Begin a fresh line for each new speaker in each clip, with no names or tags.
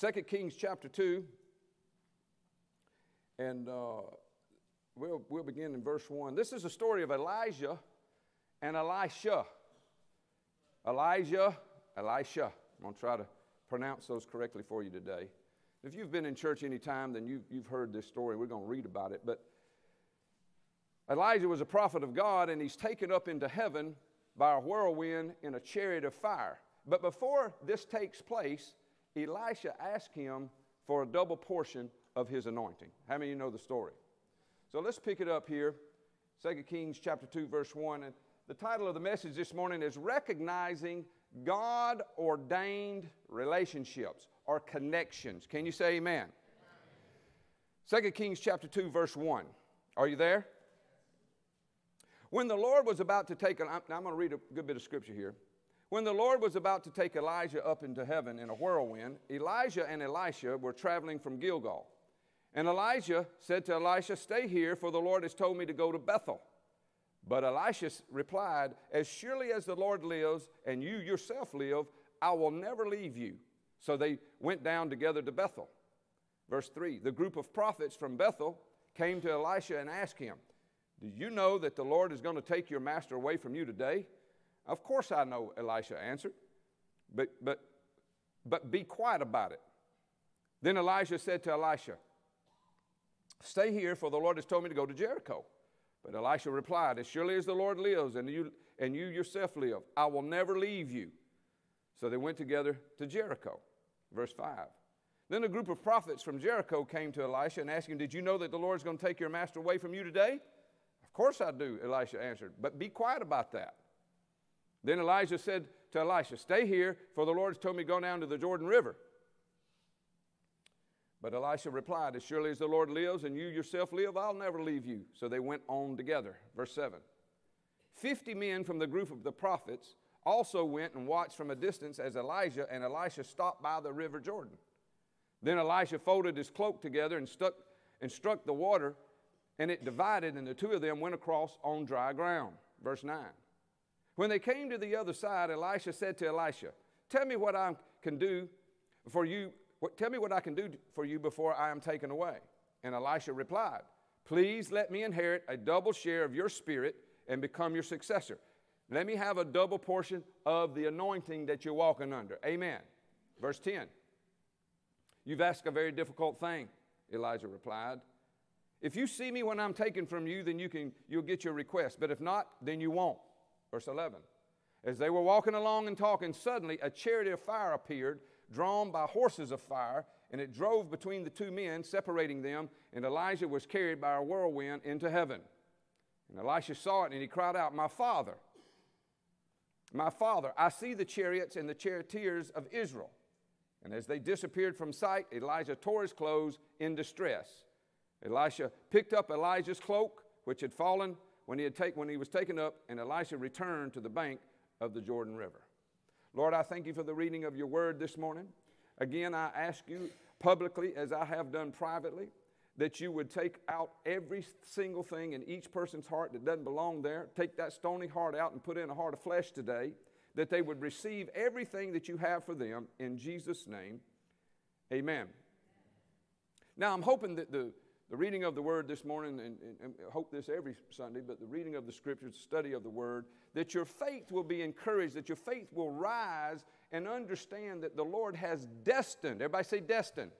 2 Kings chapter 2, and uh, we'll, we'll begin in verse 1. This is a story of Elijah and Elisha. Elijah, Elisha. I'm going to try to pronounce those correctly for you today. If you've been in church any time, then you've, you've heard this story. We're going to read about it. But Elijah was a prophet of God, and he's taken up into heaven by a whirlwind in a chariot of fire. But before this takes place, Elisha asked him for a double portion of his anointing. How many of you know the story? So let's pick it up here. 2 Kings chapter 2, verse 1. And the title of the message this morning is Recognizing God Ordained Relationships or Connections. Can you say amen? amen? 2 Kings chapter 2, verse 1. Are you there? When the Lord was about to take, I'm, I'm going to read a good bit of scripture here. When the Lord was about to take Elijah up into heaven in a whirlwind, Elijah and Elisha were traveling from Gilgal. And Elijah said to Elisha, Stay here, for the Lord has told me to go to Bethel. But Elisha replied, As surely as the Lord lives and you yourself live, I will never leave you. So they went down together to Bethel. Verse 3 The group of prophets from Bethel came to Elisha and asked him, Do you know that the Lord is going to take your master away from you today? Of course I know, Elisha answered, but, but, but be quiet about it. Then Elijah said to Elisha, Stay here, for the Lord has told me to go to Jericho. But Elisha replied, As surely as the Lord lives and you, and you yourself live, I will never leave you. So they went together to Jericho. Verse 5. Then a group of prophets from Jericho came to Elisha and asked him, Did you know that the Lord is going to take your master away from you today? Of course I do, Elisha answered, but be quiet about that. Then Elijah said to Elisha, Stay here, for the Lord has told me to go down to the Jordan River. But Elisha replied, As surely as the Lord lives and you yourself live, I'll never leave you. So they went on together. Verse 7. Fifty men from the group of the prophets also went and watched from a distance as Elijah and Elisha stopped by the river Jordan. Then Elisha folded his cloak together and, stuck, and struck the water, and it divided, and the two of them went across on dry ground. Verse 9. When they came to the other side, Elisha said to Elisha, Tell me what I can do for you. Tell me what I can do for you before I am taken away. And Elisha replied, Please let me inherit a double share of your spirit and become your successor. Let me have a double portion of the anointing that you're walking under. Amen. Verse 10. You've asked a very difficult thing, Elijah replied. If you see me when I'm taken from you, then you can, you'll get your request. But if not, then you won't. Verse 11. As they were walking along and talking, suddenly a chariot of fire appeared, drawn by horses of fire, and it drove between the two men, separating them, and Elijah was carried by a whirlwind into heaven. And Elisha saw it, and he cried out, My father, my father, I see the chariots and the charioteers of Israel. And as they disappeared from sight, Elijah tore his clothes in distress. Elisha picked up Elijah's cloak, which had fallen when he, had take, when he was taken up, and Elisha returned to the bank of the Jordan River. Lord, I thank you for the reading of your word this morning. Again, I ask you publicly, as I have done privately, that you would take out every single thing in each person's heart that doesn't belong there. Take that stony heart out and put in a heart of flesh today, that they would receive everything that you have for them in Jesus' name. Amen. Now, I'm hoping that the the reading of the word this morning, and, and, and, hope this every Sunday, but the reading of the scriptures, study of the word, that your faith will be encouraged, that your faith will rise and understand that the Lord has destined, everybody say destined,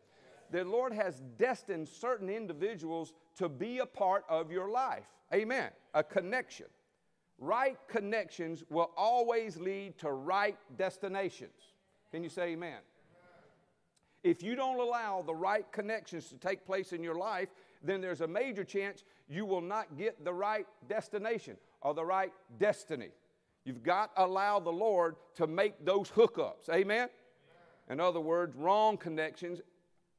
the Lord has destined certain individuals to be a part of your life. Amen. A connection. Right connections will always lead to right destinations. Can you say amen? If you don't allow the right connections to take place in your life, then there's a major chance you will not get the right destination or the right destiny. You've got to allow the Lord to make those hookups. Amen? In other words, wrong connections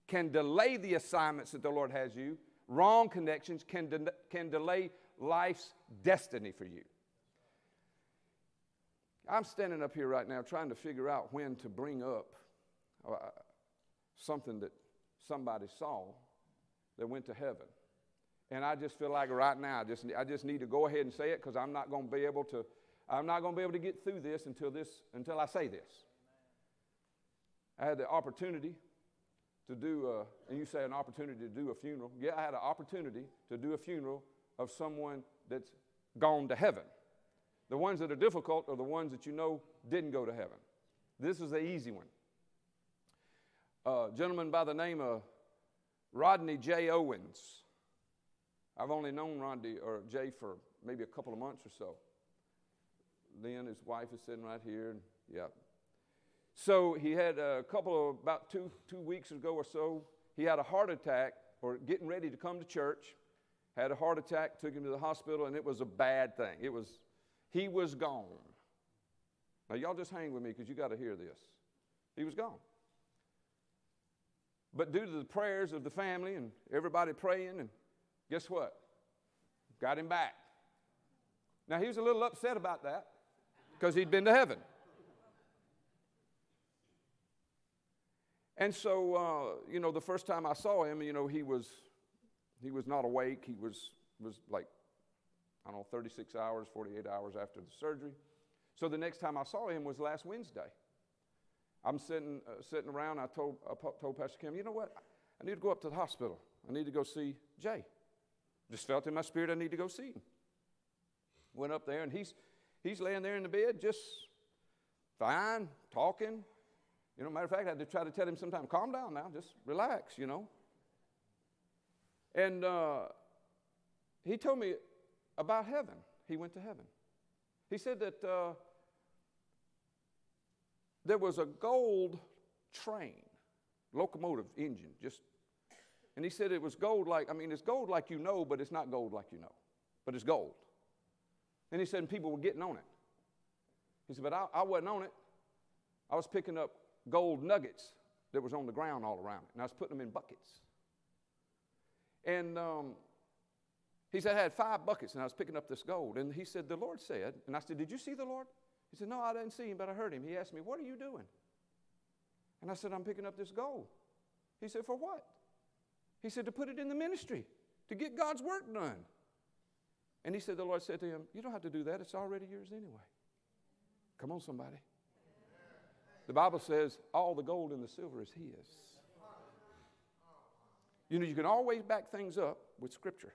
can delay the assignments that the Lord has you. Wrong connections can, de- can delay life's destiny for you. I'm standing up here right now trying to figure out when to bring up. Uh, something that somebody saw that went to heaven. And I just feel like right now, I just, I just need to go ahead and say it because I'm not going to be able to, I'm not going to be able to get through this until this, until I say this. I had the opportunity to do, a, and you say an opportunity to do a funeral. Yeah, I had an opportunity to do a funeral of someone that's gone to heaven. The ones that are difficult are the ones that you know didn't go to heaven. This is the easy one. A gentleman by the name of Rodney J. Owens. I've only known Rodney or Jay for maybe a couple of months or so. Then his wife, is sitting right here. Yeah. So he had a couple of, about two, two weeks ago or so, he had a heart attack or getting ready to come to church. Had a heart attack, took him to the hospital, and it was a bad thing. It was, he was gone. Now, y'all just hang with me because you got to hear this. He was gone. But due to the prayers of the family and everybody praying, and guess what? Got him back. Now, he was a little upset about that because he'd been to heaven. And so, uh, you know, the first time I saw him, you know, he was, he was not awake. He was, was like, I don't know, 36 hours, 48 hours after the surgery. So the next time I saw him was last Wednesday. I'm sitting, uh, sitting around. I told, I told Pastor Kim, you know what? I need to go up to the hospital. I need to go see Jay. Just felt in my spirit I need to go see him. Went up there, and he's, he's laying there in the bed, just fine, talking. You know, matter of fact, I had to try to tell him sometime, calm down now, just relax, you know. And uh, he told me about heaven. He went to heaven. He said that uh, there was a gold train, locomotive engine, just, and he said it was gold like, I mean, it's gold like you know, but it's not gold like you know, but it's gold. And he said people were getting on it. He said, but I, I wasn't on it. I was picking up gold nuggets that was on the ground all around it, and I was putting them in buckets. And um, he said, I had five buckets, and I was picking up this gold. And he said, The Lord said, and I said, Did you see the Lord? He said, No, I didn't see him, but I heard him. He asked me, What are you doing? And I said, I'm picking up this gold. He said, For what? He said, To put it in the ministry, to get God's work done. And he said, The Lord said to him, You don't have to do that. It's already yours anyway. Come on, somebody. The Bible says, All the gold and the silver is his. You know, you can always back things up with Scripture.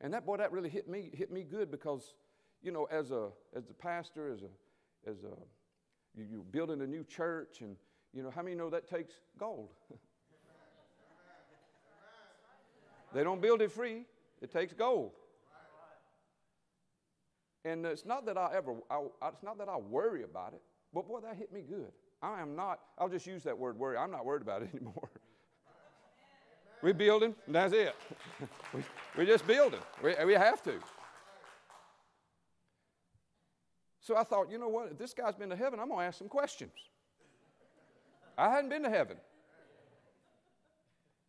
And that boy, that really hit me, hit me good because, you know, as a as a pastor, as a as a you, you're building a new church, and you know, how many know that takes gold? they don't build it free. It takes gold. And it's not that I ever, I, it's not that I worry about it, but boy, that hit me good. I am not, I'll just use that word worry. I'm not worried about it anymore. We're building, and that's it. we, we're just building. We, we have to. So I thought, you know what? If this guy's been to heaven, I'm going to ask some questions. I hadn't been to heaven.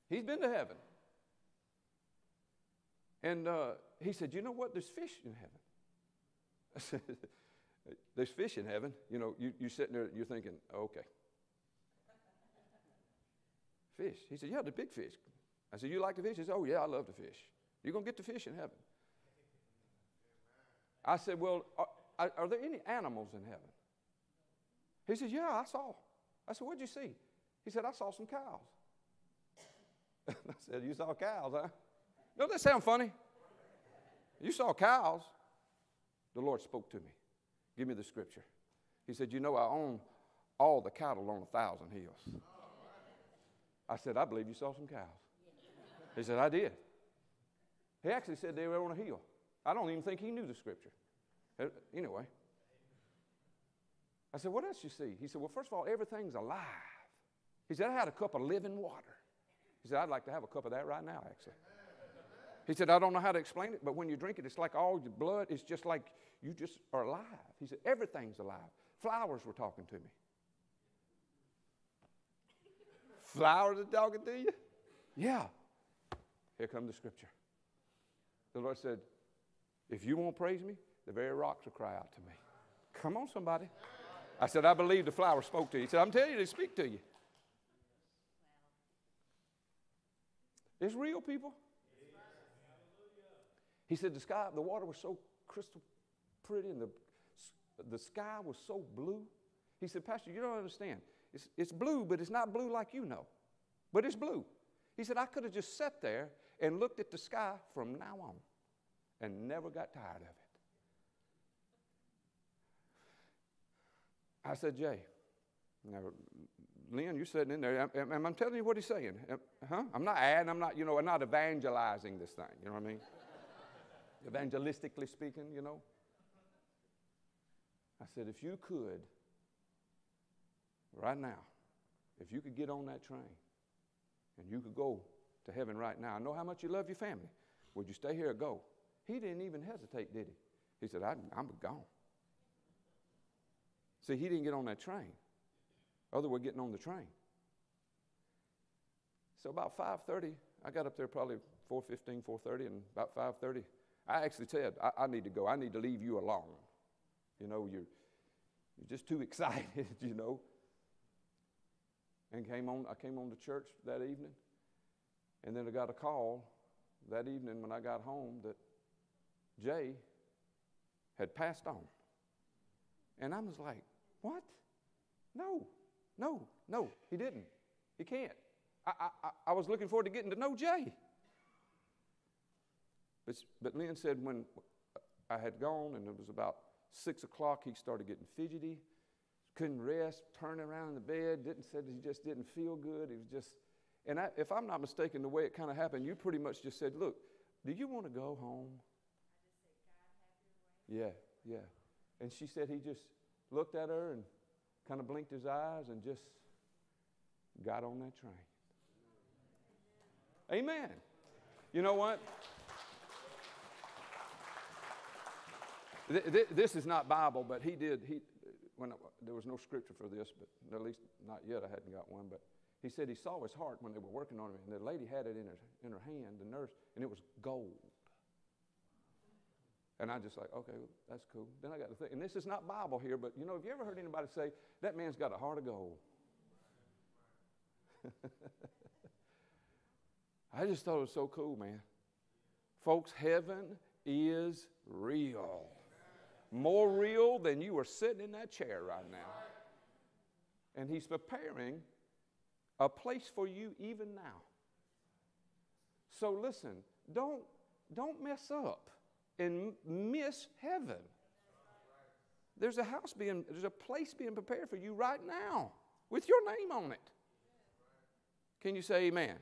He's been to heaven. And uh, he said, You know what? There's fish in heaven. I said, There's fish in heaven. You know, you, you're sitting there, you're thinking, okay. Fish. He said, Yeah, the big fish. I said, You like the fish? He said, Oh, yeah, I love the fish. You're going to get the fish in heaven. I said, Well, are, are, there any animals in heaven? He said, Yeah, I saw. I said, What'd you see? He said, I saw some cows. I said, You saw cows, huh? Don't that sound funny? You saw cows. The Lord spoke to me. Give me the scripture. He said, You know, I own all the cattle on a thousand hills. I said, I believe you saw some cows. He said, I did. He actually said they were on a hill. I don't even think he knew the scripture. Uh, anyway, I said, What else you see? He said, Well, first of all, everything's alive. He said, I had a cup of living water. He said, I'd like to have a cup of that right now, actually. He said, I don't know how to explain it, but when you drink it, it's like all your blood, it's just like you just are alive. He said, Everything's alive. Flowers were talking to me. Flowers are talking to you? Yeah. Here comes the scripture. The Lord said, If you won't praise me, the very rocks will cry out to me. Come on, somebody. I said, I believe the flower spoke to you. He said, I'm telling you, they speak to you. It's real, people. He said, the sky, the water was so crystal pretty and the, the sky was so blue. He said, Pastor, you don't understand. It's, it's blue, but it's not blue like you know. But it's blue. He said, I could have just sat there and looked at the sky from now on and never got tired of it. I said, Jay, now, Lynn, you're sitting in there. Am, am, I'm telling you what he's saying. Am, huh? I'm not adding, I'm not, you know, I'm not evangelizing this thing. You know what I mean? Evangelistically speaking, you know. I said, if you could, right now, if you could get on that train and you could go to heaven right now, I know how much you love your family. Would you stay here or go? He didn't even hesitate, did he? He said, I'm gone. See, he didn't get on that train. Other were getting on the train. So about 5.30, I got up there probably 4.15, 4.30, and about 5.30, I actually said, I, I need to go. I need to leave you alone. You know, you're, you're just too excited, you know. And came on, I came on to church that evening, and then I got a call that evening when I got home that Jay had passed on. And I was like, what? No, no, no, he didn't. He can't. I, I, I was looking forward to getting to know Jay. But, but Lynn said when I had gone and it was about six o'clock, he started getting fidgety, couldn't rest, turning around in the bed, didn't said he just didn't feel good. He was just, and I, if I'm not mistaken, the way it kind of happened, you pretty much just said, "Look, do you want to go home?" Yeah, yeah. And she said he just looked at her and kind of blinked his eyes and just got on that train. Amen. You know what? This is not Bible, but he did. He, when there was no scripture for this, but at least not yet. I hadn't got one. But he said he saw his heart when they were working on him, and the lady had it in her in her hand, the nurse, and it was gold. And I just like, okay, well, that's cool. Then I got to think, and this is not Bible here, but you know, have you ever heard anybody say, that man's got a heart of gold? I just thought it was so cool, man. Folks, heaven is real. More real than you are sitting in that chair right now. And he's preparing a place for you even now. So listen, don't, don't mess up and miss heaven. There's a house being, there's a place being prepared for you right now with your name on it. Can you say amen?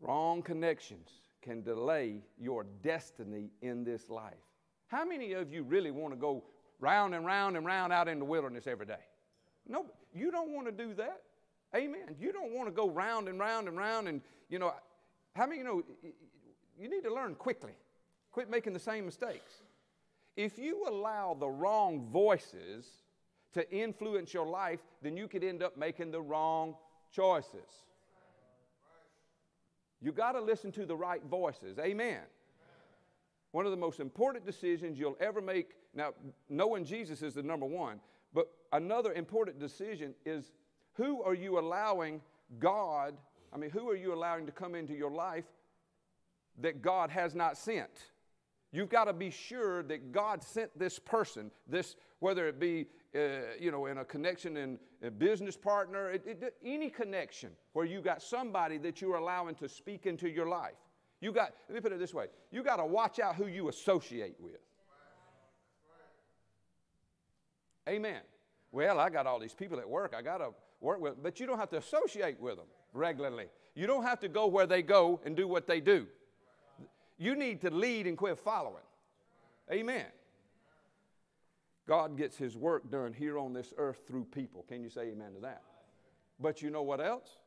Wrong connections can delay your destiny in this life. How many of you really want to go round and round and round out in the wilderness every day? No, you don't want to do that. Amen. You don't want to go round and round and round and, you know, how many you know you need to learn quickly. Quit making the same mistakes. If you allow the wrong voices to influence your life, then you could end up making the wrong choices. You got to listen to the right voices. Amen. One of the most important decisions you'll ever make. Now, knowing Jesus is the number one, but another important decision is who are you allowing God, I mean, who are you allowing to come into your life that God has not sent. You've got to be sure that God sent this person, this whether it be uh, you know in a connection in a business partner, it, it, any connection where you got somebody that you're allowing to speak into your life. You got let me put it this way: you got to watch out who you associate with. Amen. Well, I got all these people at work. I got to work with, but you don't have to associate with them regularly. You don't have to go where they go and do what they do. You need to lead and quit following. Amen. God gets his work done here on this earth through people. Can you say amen to that? But you know what else?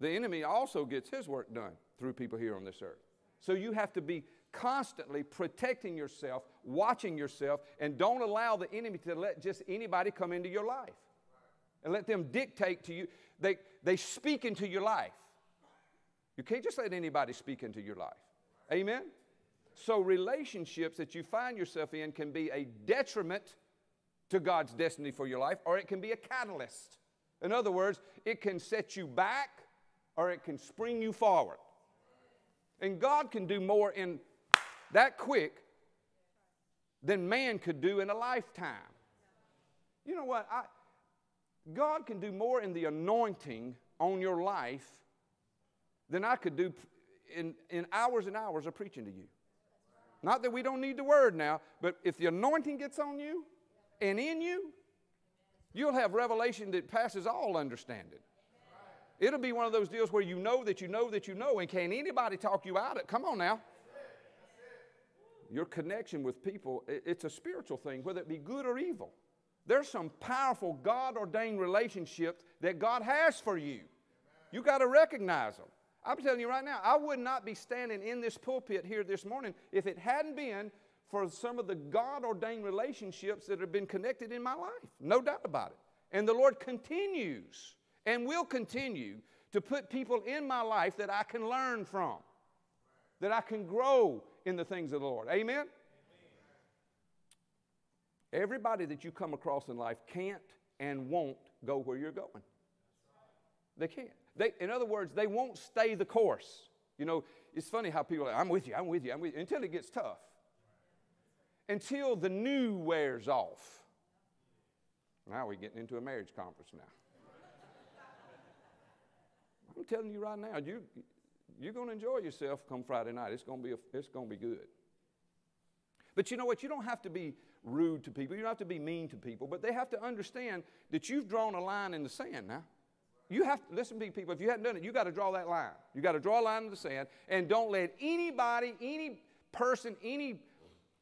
The enemy also gets his work done through people here on this earth. So you have to be constantly protecting yourself, watching yourself, and don't allow the enemy to let just anybody come into your life and let them dictate to you. They, they speak into your life. You can't just let anybody speak into your life. Amen? So, relationships that you find yourself in can be a detriment to God's destiny for your life, or it can be a catalyst. In other words, it can set you back or it can spring you forward. And God can do more in that quick than man could do in a lifetime. You know what? I, God can do more in the anointing on your life than I could do in, in hours and hours of preaching to you. Not that we don't need the word now, but if the anointing gets on you and in you, you'll have revelation that passes all understanding. It'll be one of those deals where you know that you know that you know, and can anybody talk you out of it? Come on now. Your connection with people, it's a spiritual thing, whether it be good or evil. There's some powerful God ordained relationships that God has for you. You got to recognize them. I'm telling you right now, I would not be standing in this pulpit here this morning if it hadn't been for some of the God ordained relationships that have been connected in my life. No doubt about it. And the Lord continues and will continue to put people in my life that I can learn from, that I can grow in the things of the Lord. Amen? Everybody that you come across in life can't and won't go where you're going. They can't. They, in other words, they won't stay the course. You know, it's funny how people are, I'm with you, I'm with you, I'm with you, until it gets tough. Until the new wears off. Now we're getting into a marriage conference now. I'm telling you right now, you, you're going to enjoy yourself come Friday night. It's going to be, it's going to be good. But you know what? You don't have to be rude to people. You don't have to be mean to people. But they have to understand that you've drawn a line in the sand now. You have to listen to me, people. If you haven't done it, you got to draw that line. You got to draw a line in the sand and don't let anybody, any person, any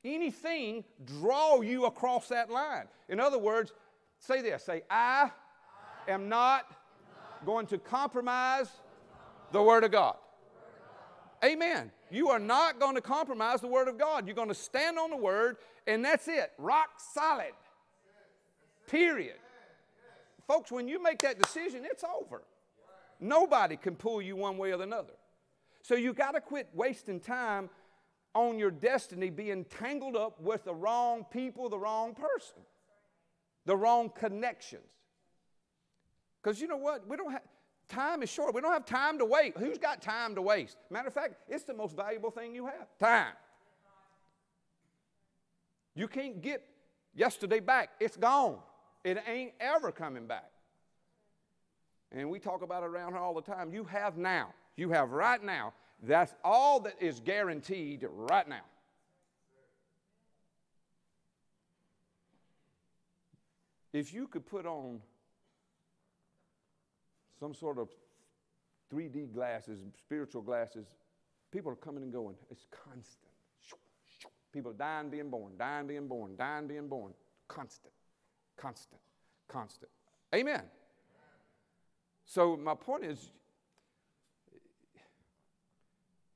anything draw you across that line. In other words, say this say, I, am not going to compromise the Word of God. Amen. You are not going to compromise the Word of God. You're going to stand on the Word, and that's it. Rock solid. Period. Folks, when you make that decision, it's over. Nobody can pull you one way or another. So you got to quit wasting time on your destiny being tangled up with the wrong people, the wrong person, the wrong connections. Because you know what? We don't have time is short. We don't have time to wait. Who's got time to waste? Matter of fact, it's the most valuable thing you have. Time. You can't get yesterday back. It's gone. It ain't ever coming back. And we talk about it around here all the time. You have now. You have right now. That's all that is guaranteed right now. If you could put on some sort of 3D glasses, spiritual glasses, people are coming and going. It's constant. People dying, being born, dying, being born, dying, being born. Constant, constant, constant. Amen. So, my point is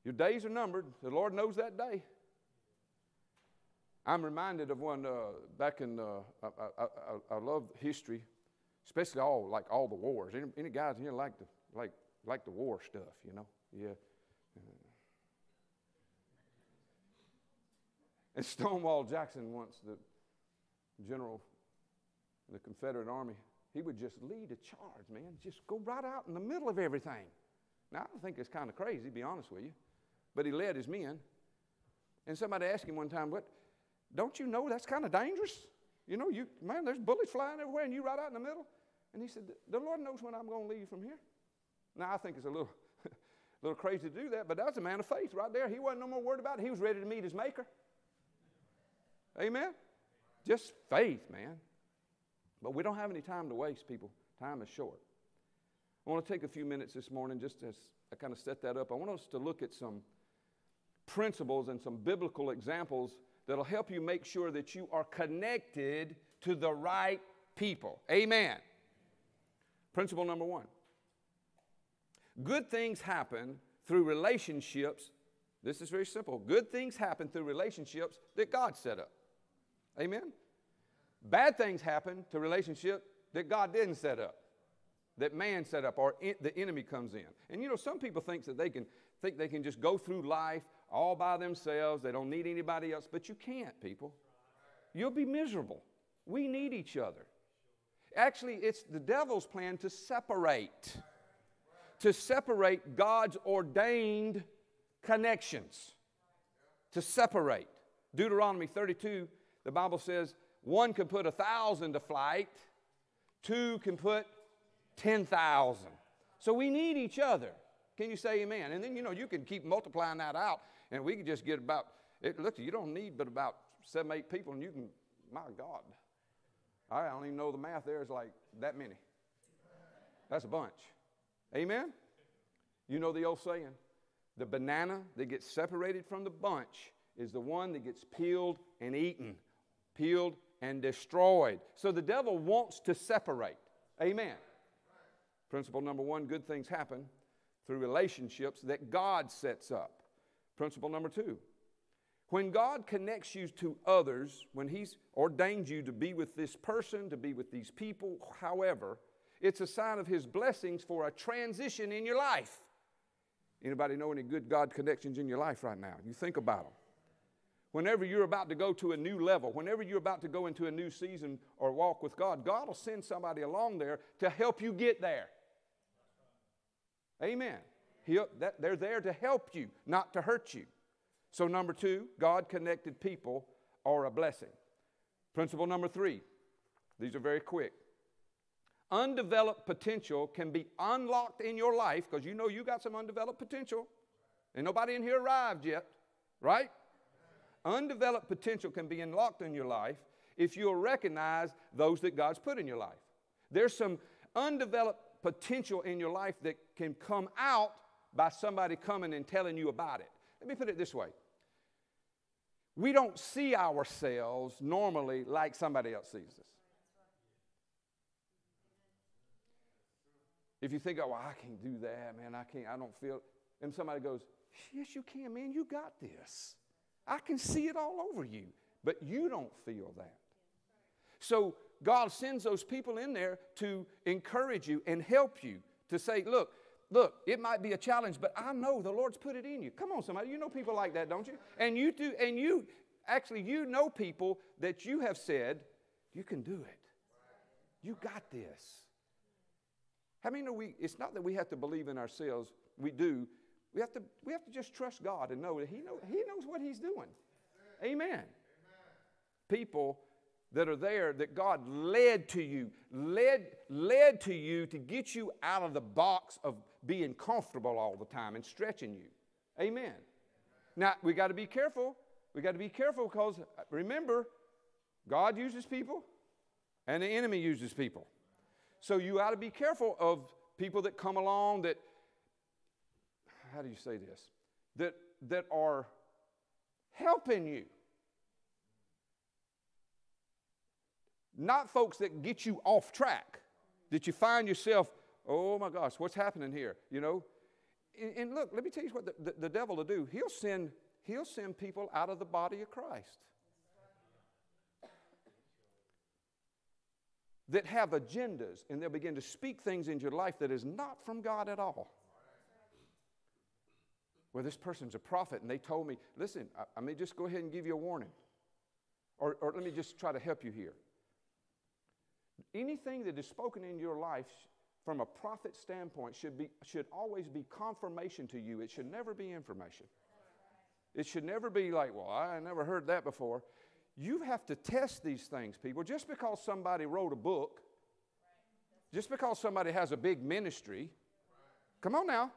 your days are numbered. The Lord knows that day. I'm reminded of one uh, back in, uh, I, I, I, I love history especially all like all the wars. Any, any guys here like the like like the war stuff, you know? Yeah. And Stonewall Jackson once, the general the Confederate Army, he would just lead a charge, man. Just go right out in the middle of everything. Now, I think it's kind of crazy, to be honest with you. But he led his men. And somebody asked him one time, What, don't you know that's kind of dangerous? You know, you man, there's bullets flying everywhere and you right out in the middle. And he said, The Lord knows when I'm going to leave from here. Now, I think it's a little, a little crazy to do that, but that's a man of faith right there. He wasn't no more worried about it. He was ready to meet his maker. Amen? Just faith, man. But we don't have any time to waste, people. Time is short. I want to take a few minutes this morning just as I kind of set that up. I want us to look at some principles and some biblical examples that'll help you make sure that you are connected to the right people. Amen. Principle number one good things happen through relationships. This is very simple. Good things happen through relationships that God set up. Amen? Bad things happen to relationship that God didn't set up, that man set up, or the enemy comes in. And you know, some people think that they can think they can just go through life all by themselves. They don't need anybody else, but you can't, people. You'll be miserable. We need each other. Actually, it's the devil's plan to separate, to separate God's ordained connections, to separate. Deuteronomy 32, the Bible says, one can put a thousand to flight, two can put 10,000. So we need each other. Can you say amen? And then, you know, you can keep multiplying that out, and we can just get about, it, look, you don't need but about seven, eight people, and you can, my God. I don't even know the math there is like that many. That's a bunch. Amen? You know the old saying the banana that gets separated from the bunch is the one that gets peeled and eaten, peeled and destroyed. So the devil wants to separate. Amen. Principle number one good things happen through relationships that God sets up. Principle number two when God connects you to others, when He's ordained you to be with this person, to be with these people, however, it's a sign of His blessings for a transition in your life. Anybody know any good God connections in your life right now? You think about them. Whenever you're about to go to a new level, whenever you're about to go into a new season or walk with God, God will send somebody along there to help you get there. Amen. That, they're there to help you, not to hurt you. So, number two, God connected people are a blessing. Principle number three, these are very quick. Undeveloped potential can be unlocked in your life because you know you got some undeveloped potential. And nobody in here arrived yet, right? Undeveloped potential can be unlocked in your life if you'll recognize those that God's put in your life. There's some undeveloped potential in your life that can come out by somebody coming and telling you about it. Let me put it this way we don't see ourselves normally like somebody else sees us. If you think, oh, well, I can't do that, man, I can't, I don't feel, and somebody goes, yes, you can, man, you got this. I can see it all over you, but you don't feel that. So God sends those people in there to encourage you and help you to say, look, look, it might be a challenge, but I know the Lord's put it in you. Come on, somebody. You know people like that, don't you? And you do, and you actually you know people that you have said, you can do it. You got this. How many know we it's not that we have to believe in ourselves, we do. We have to we have to just trust God and know that He know He knows what He's doing. Amen. Amen. People that are there that God led to you, led, led to you to get you out of the box of being comfortable all the time and stretching you. Amen. Now, we got to be careful. We got to be careful because remember, God uses people and the enemy uses people. So you ought to be careful of people that come along that, how do you say this? That, that are helping you. Not folks that get you off track, that you find yourself, oh my gosh, what's happening here? You know? And, and look, let me tell you what the, the, the devil will do. He'll send, he'll send people out of the body of Christ. that have agendas and they'll begin to speak things into your life that is not from God at all. Well, this person's a prophet and they told me, listen, I, I may just go ahead and give you a warning. Or, or let me just try to help you here. Anything that is spoken in your life from a prophet standpoint should, be, should always be confirmation to you. It should never be information. It should never be like, well, I never heard that before. You have to test these things, people. Just because somebody wrote a book, just because somebody has a big ministry, come on now.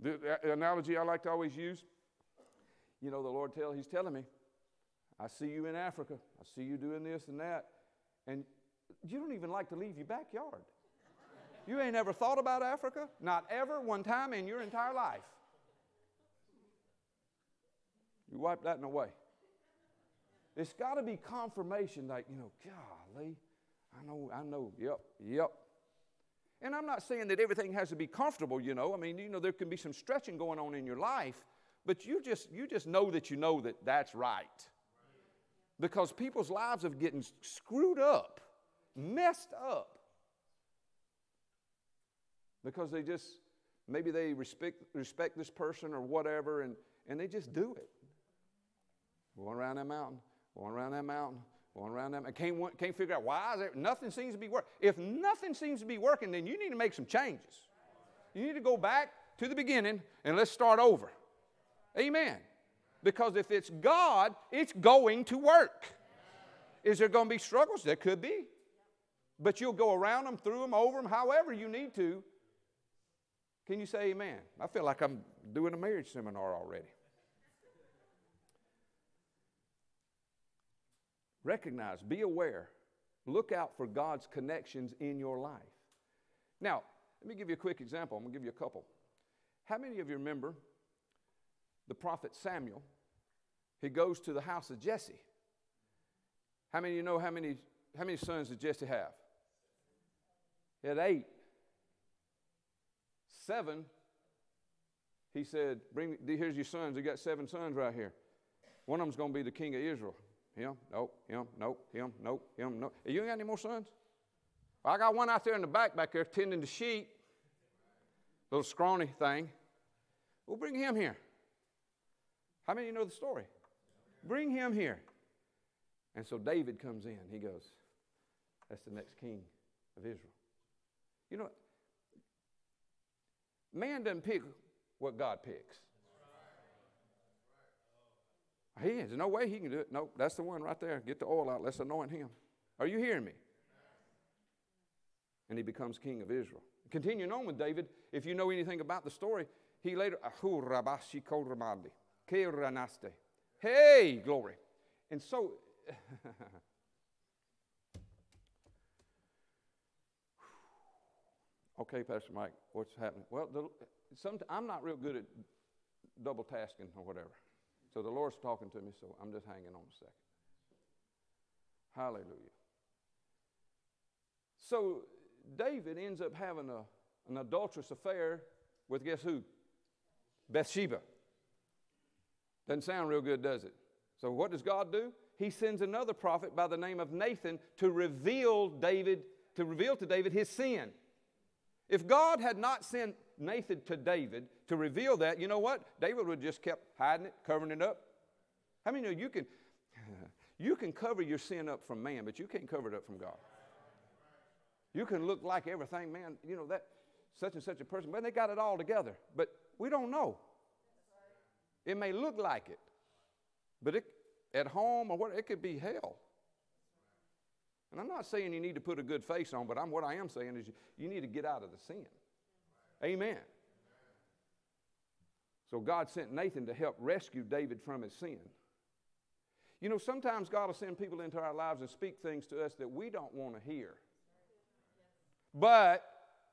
The analogy I like to always use, you know, the Lord tell He's telling me, I see you in Africa. I see you doing this and that and you don't even like to leave your backyard. You ain't ever thought about Africa? Not ever, one time in your entire life. You wipe that in a way. It's got to be confirmation, like, you know, golly, I know, I know, yep, yep. And I'm not saying that everything has to be comfortable, you know. I mean, you know, there can be some stretching going on in your life, but you just, you just know that you know that that's right because people's lives are getting screwed up, messed up. Because they just, maybe they respect, respect this person or whatever, and, and they just do it. Going around that mountain, going around that mountain, going around them. mountain. Can't, can't figure out why is there, nothing seems to be working. If nothing seems to be working, then you need to make some changes. You need to go back to the beginning and let's start over. Amen. Because if it's God, it's going to work. Is there going to be struggles? There could be. But you'll go around them, through them, over them, however you need to. Can you say amen? I feel like I'm doing a marriage seminar already. Recognize, be aware, look out for God's connections in your life. Now, let me give you a quick example. I'm going to give you a couple. How many of you remember the prophet Samuel? He goes to the house of Jesse. How many of you know how many, how many sons did Jesse have? He had eight. Seven, he said, Bring, here's your sons. You got seven sons right here. One of them's going to be the king of Israel. Him, nope, him, nope, him, nope, him, nope. You ain't got any more sons? Well, I got one out there in the back back there tending the sheep. Little scrawny thing. We'll bring him here. How many of you know the story? Bring him here. And so David comes in. He goes, That's the next king of Israel. You know, man doesn't pick what God picks. He, there's no way he can do it. Nope, that's the one right there. Get the oil out. Let's anoint him. Are you hearing me? And he becomes king of Israel. Continuing on with David, if you know anything about the story, he later, hey, glory. And so, okay, Pastor Mike, what's happening? Well, the, some, I'm not real good at double tasking or whatever. So the Lord's talking to me, so I'm just hanging on a second. Hallelujah. So David ends up having a, an adulterous affair with guess who? Bathsheba. Doesn't sound real good, does it? So what does God do? He sends another prophet by the name of Nathan to reveal David, to reveal to David his sin. If God had not sent Nathan to David to reveal that, you know what? David would just kept hiding it, covering it up. How many know you can you can cover your sin up from man, but you can't cover it up from God? You can look like everything, man, you know, that such and such a person, but they got it all together. But we don't know. It may look like it, but it, at home or what, it could be hell. And I'm not saying you need to put a good face on, but I'm, what I am saying is you, you need to get out of the sin. Amen. So God sent Nathan to help rescue David from his sin. You know, sometimes God will send people into our lives and speak things to us that we don't want to hear. But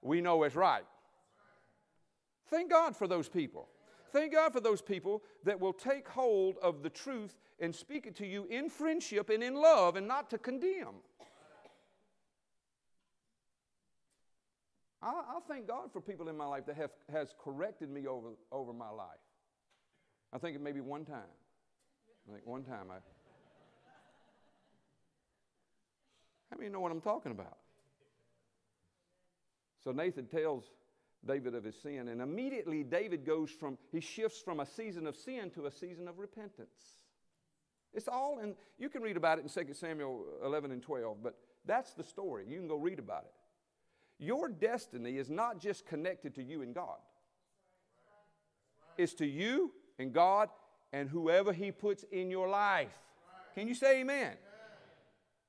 we know it's right. Thank God for those people. Thank God for those people that will take hold of the truth and speak it to you in friendship and in love and not to condemn. I, I thank God for people in my life that have has corrected me over, over my life. I think it may be one time. I think one time I. How many know what I'm talking about? So Nathan tells David of his sin, and immediately David goes from, he shifts from a season of sin to a season of repentance. It's all in, you can read about it in 2 Samuel 11 and 12, but that's the story. You can go read about it. Your destiny is not just connected to you and God, it's to you and God and whoever He puts in your life. Can you say amen?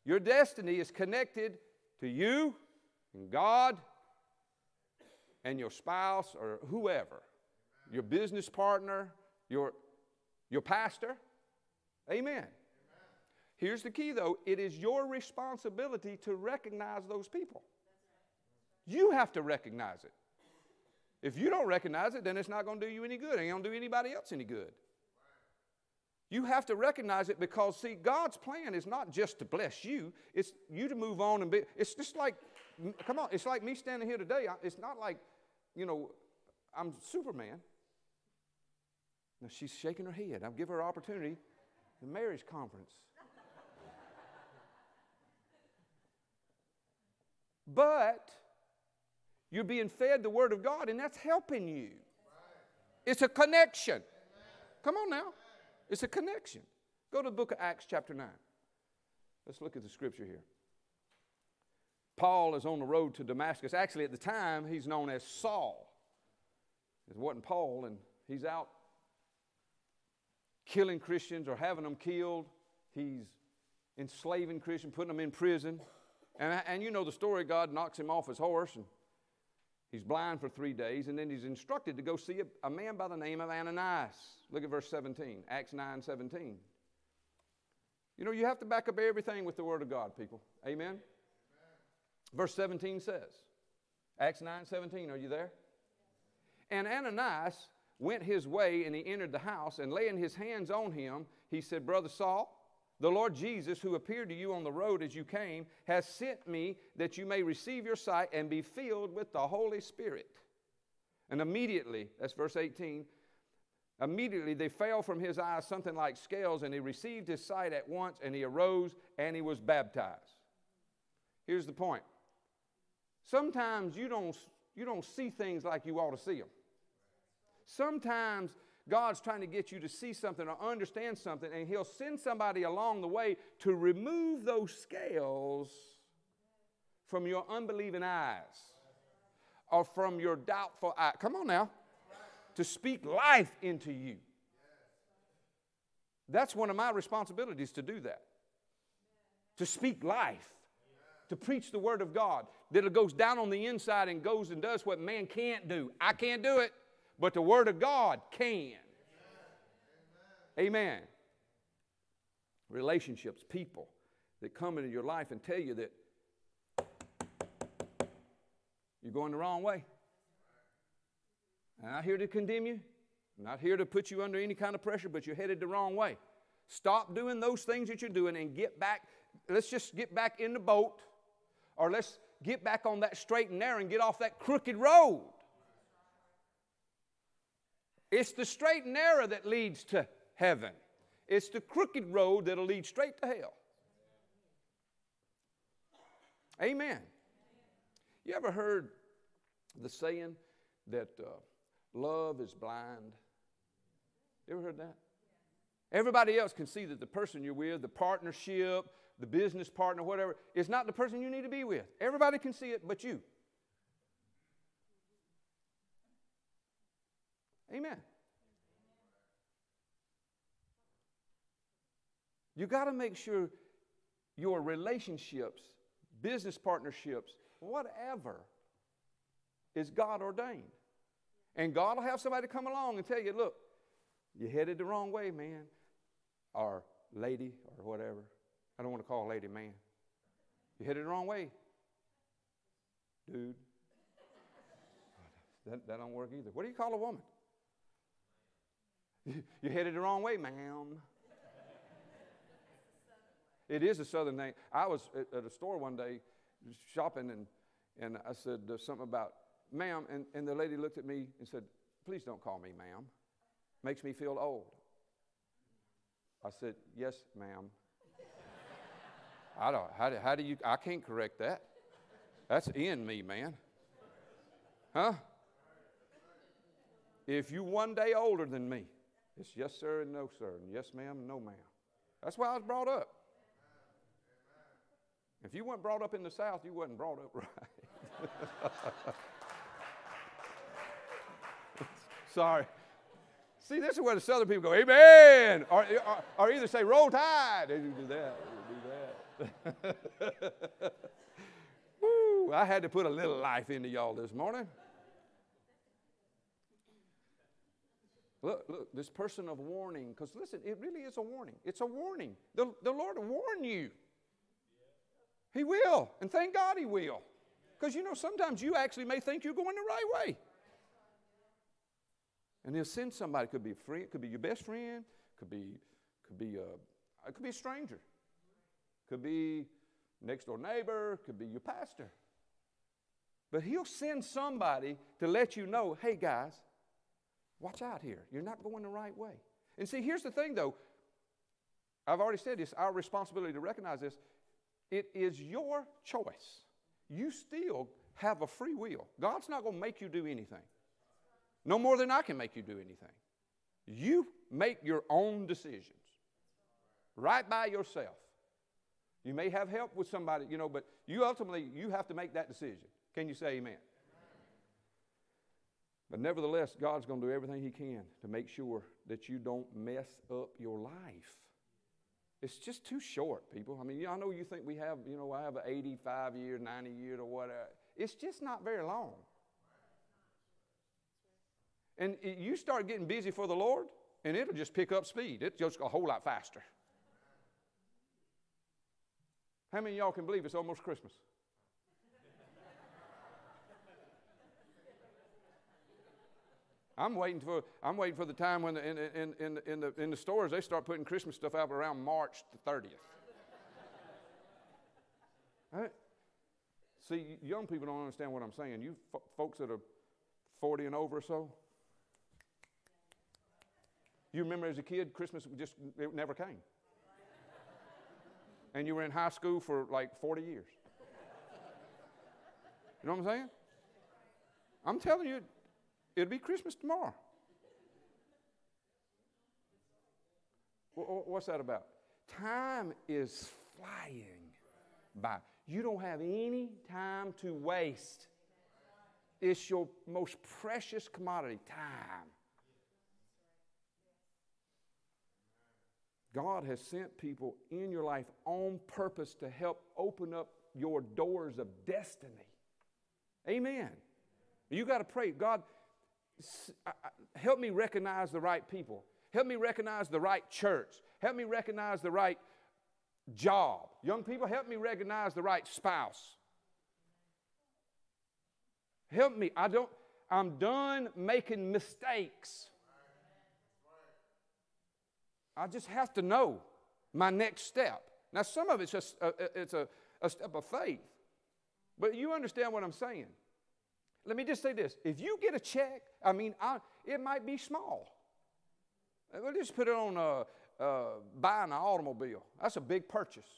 Your destiny is connected to you and God and your spouse or whoever, your business partner, your, your pastor. Amen. Here's the key though it is your responsibility to recognize those people. You have to recognize it. If you don't recognize it, then it's not going to do you any good. and It ain't going to do anybody else any good. You have to recognize it because, see, God's plan is not just to bless you, it's you to move on and be. It's just like, come on, it's like me standing here today. It's not like, you know, I'm Superman. Now she's shaking her head. I'll give her opportunity. The marriage conference. but you're being fed the Word of God, and that's helping you. It's a connection. Come on now. It's a connection. Go to the book of Acts, chapter 9. Let's look at the scripture here. Paul is on the road to Damascus. Actually, at the time, he's known as Saul. It wasn't Paul, and he's out killing Christians or having them killed. He's enslaving Christians, putting them in prison. And, and you know the story God knocks him off his horse and he's blind for three days, and then he's instructed to go see a, a man by the name of Ananias. Look at verse 17, Acts 9 17. You know, you have to back up everything with the Word of God, people. Amen? Amen. Verse 17 says, Acts 9 17, are you there? And Ananias went his way and he entered the house, and laying his hands on him, he said, Brother Saul, the Lord Jesus, who appeared to you on the road as you came, has sent me that you may receive your sight and be filled with the Holy Spirit. And immediately, that's verse 18, immediately they fell from his eyes something like scales, and he received his sight at once, and he arose and he was baptized. Here's the point sometimes you don't, you don't see things like you ought to see them. Sometimes God's trying to get you to see something or understand something, and He'll send somebody along the way to remove those scales from your unbelieving eyes or from your doubtful eye. Come on now. To speak life into you. That's one of my responsibilities to do that. To speak life. To preach the Word of God. That it goes down on the inside and goes and does what man can't do. I can't do it but the Word of God can. Amen. Relationships, people that come into your life and tell you that you're going the wrong way. I'm not here to condemn you. I'm not here to put you under any kind of pressure, but you're headed the wrong way. Stop doing those things that you're doing and get back. Let's just get back in the boat, or let's get back on that straight and narrow and get off that crooked road. It's the straight and narrow that leads to heaven. It's the crooked road that'll lead straight to hell. Amen. You ever heard the saying that uh, love is blind? You ever heard that? Everybody else can see that the person you're with, the partnership, the business partner, whatever, is not the person you need to be with. Everybody can see it but you. Amen. You got to make sure your relationships, business partnerships, whatever, is God ordained. And God will have somebody come along and tell you, look, you're headed the wrong way, man. Or lady, or whatever. I don't want to call a lady man. You're headed the wrong way, dude. That, that don't work either. What do you call a woman? You headed the wrong way, ma'am. It is a southern name. I was at, a store one day shopping, and, and I said something about, ma'am, and, and the lady looked at me and said, please don't call me ma'am. Makes me feel old. I said, yes, ma'am. I don't, how do, how do you, I can't correct that. That's in me, man. Huh? If you one day older than me, it's yes, sir, and no, sir, and yes, ma'am, and no, ma'am. That's why I was brought up. If you weren't brought up in the South, you wasn't brought up right. Sorry. See, this is where the Southern people go, Amen. Or, or, or either say, Roll Tide. They do that. They do that. Woo, I had to put a little life into y'all this morning. Look, look, this person of warning, because listen, it really is a warning. It's a warning. The, the Lord will warn you. He will. And thank God He will. Because you know, sometimes you actually may think you're going the right way. And He'll send somebody. Could be a friend, it could be your best friend, could be, could be a, it could be a stranger, could be next door neighbor, could be your pastor. But He'll send somebody to let you know, hey guys, watch out here. You're not going the right way. And see, here's the thing though. I've already said this, our responsibility to recognize this. It is your choice. You still have a free will. God's not going to make you do anything, no more than I can make you do anything. You make your own decisions right by yourself. You may have help with somebody, you know, but you ultimately you have to make that decision. Can you say amen? But nevertheless, God's going to do everything He can to make sure that you don't mess up your life. It's just too short, people. I mean, I know you think we have, you know, I have an 85 years, 90 years, or whatever. It's just not very long. And you start getting busy for the Lord, and it'll just pick up speed. It's just a whole lot faster. How many y'all can believe it's almost Christmas? I'm waiting for I'm waiting for the time when the, in, in, in, in, the, in the stores they start putting Christmas stuff out around March the 30th. right? See, young people don't understand what I'm saying. You f- folks that are 40 and over or so, you remember as a kid, Christmas just it never came. And you were in high school for like 40 years. You know what I'm saying? I'm telling you, It'll be Christmas tomorrow. What's that about? Time is flying by. You don't have any time to waste. It's your most precious commodity time. God has sent people in your life on purpose to help open up your doors of destiny. Amen. You got to pray, God, help me recognize the right people. Help me recognize the right church. Help me recognize the right job. Young people, help me recognize the right spouse. Help me. I don't, I'm done making mistakes. I just have to know my next step. Now, some of it's just a, it's a, a step of faith, but you understand what I'm saying. Let me just say this if you get a check, I mean, I, it might be small. We'll just put it on uh, uh, buying an automobile. That's a big purchase.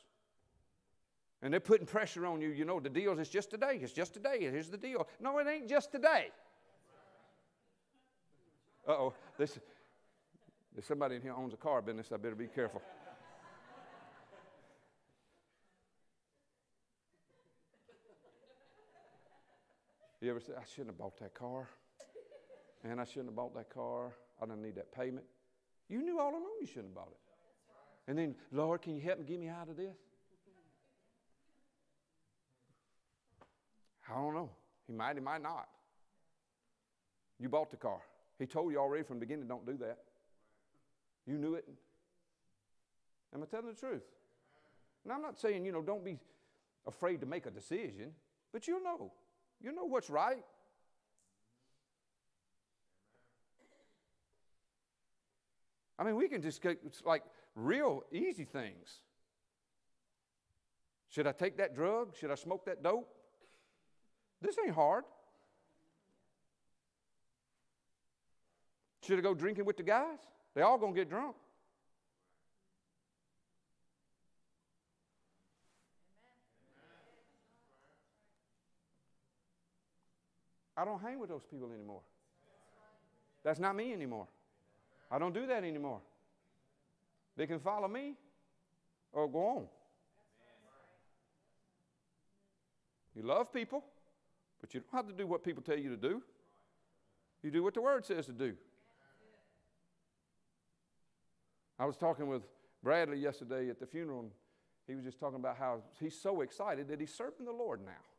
And they're putting pressure on you. You know, the deal is just today. It's just today. Here's the deal. No, it ain't just today. Uh oh. There's, there's somebody in here owns a car business. I better be careful. You ever say, I shouldn't have bought that car? Man, I shouldn't have bought that car. I don't need that payment. You knew all along you shouldn't have bought it. And then, Lord, can you help me get me out of this? I don't know. He might, he might not. You bought the car. He told you already from the beginning, don't do that. You knew it. Am I telling the truth? And I'm not saying, you know, don't be afraid to make a decision, but you'll know. You know what's right. I mean, we can just get like real easy things. Should I take that drug? Should I smoke that dope? This ain't hard. Should I go drinking with the guys? They all gonna get drunk. I don't hang with those people anymore. That's not me anymore. I don't do that anymore. They can follow me or go on. You love people, but you don't have to do what people tell you to do. You do what the Word says to do. I was talking with Bradley yesterday at the funeral, and he was just talking about how he's so excited that he's serving the Lord now.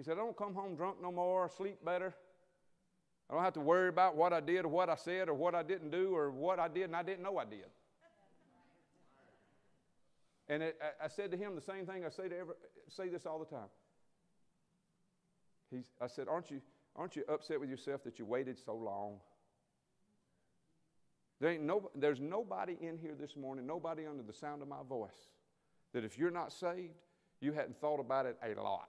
He said, I don't come home drunk no more, sleep better. I don't have to worry about what I did or what I said or what I didn't do or what I did and I didn't know I did. And it, I, said to him the same thing I say to every, say this all the time. He's, I said, aren't you, aren't you upset with yourself that you waited so long? There ain't no, there's nobody in here this morning, nobody under the sound of my voice, that if you're not saved, you hadn't thought about it a lot.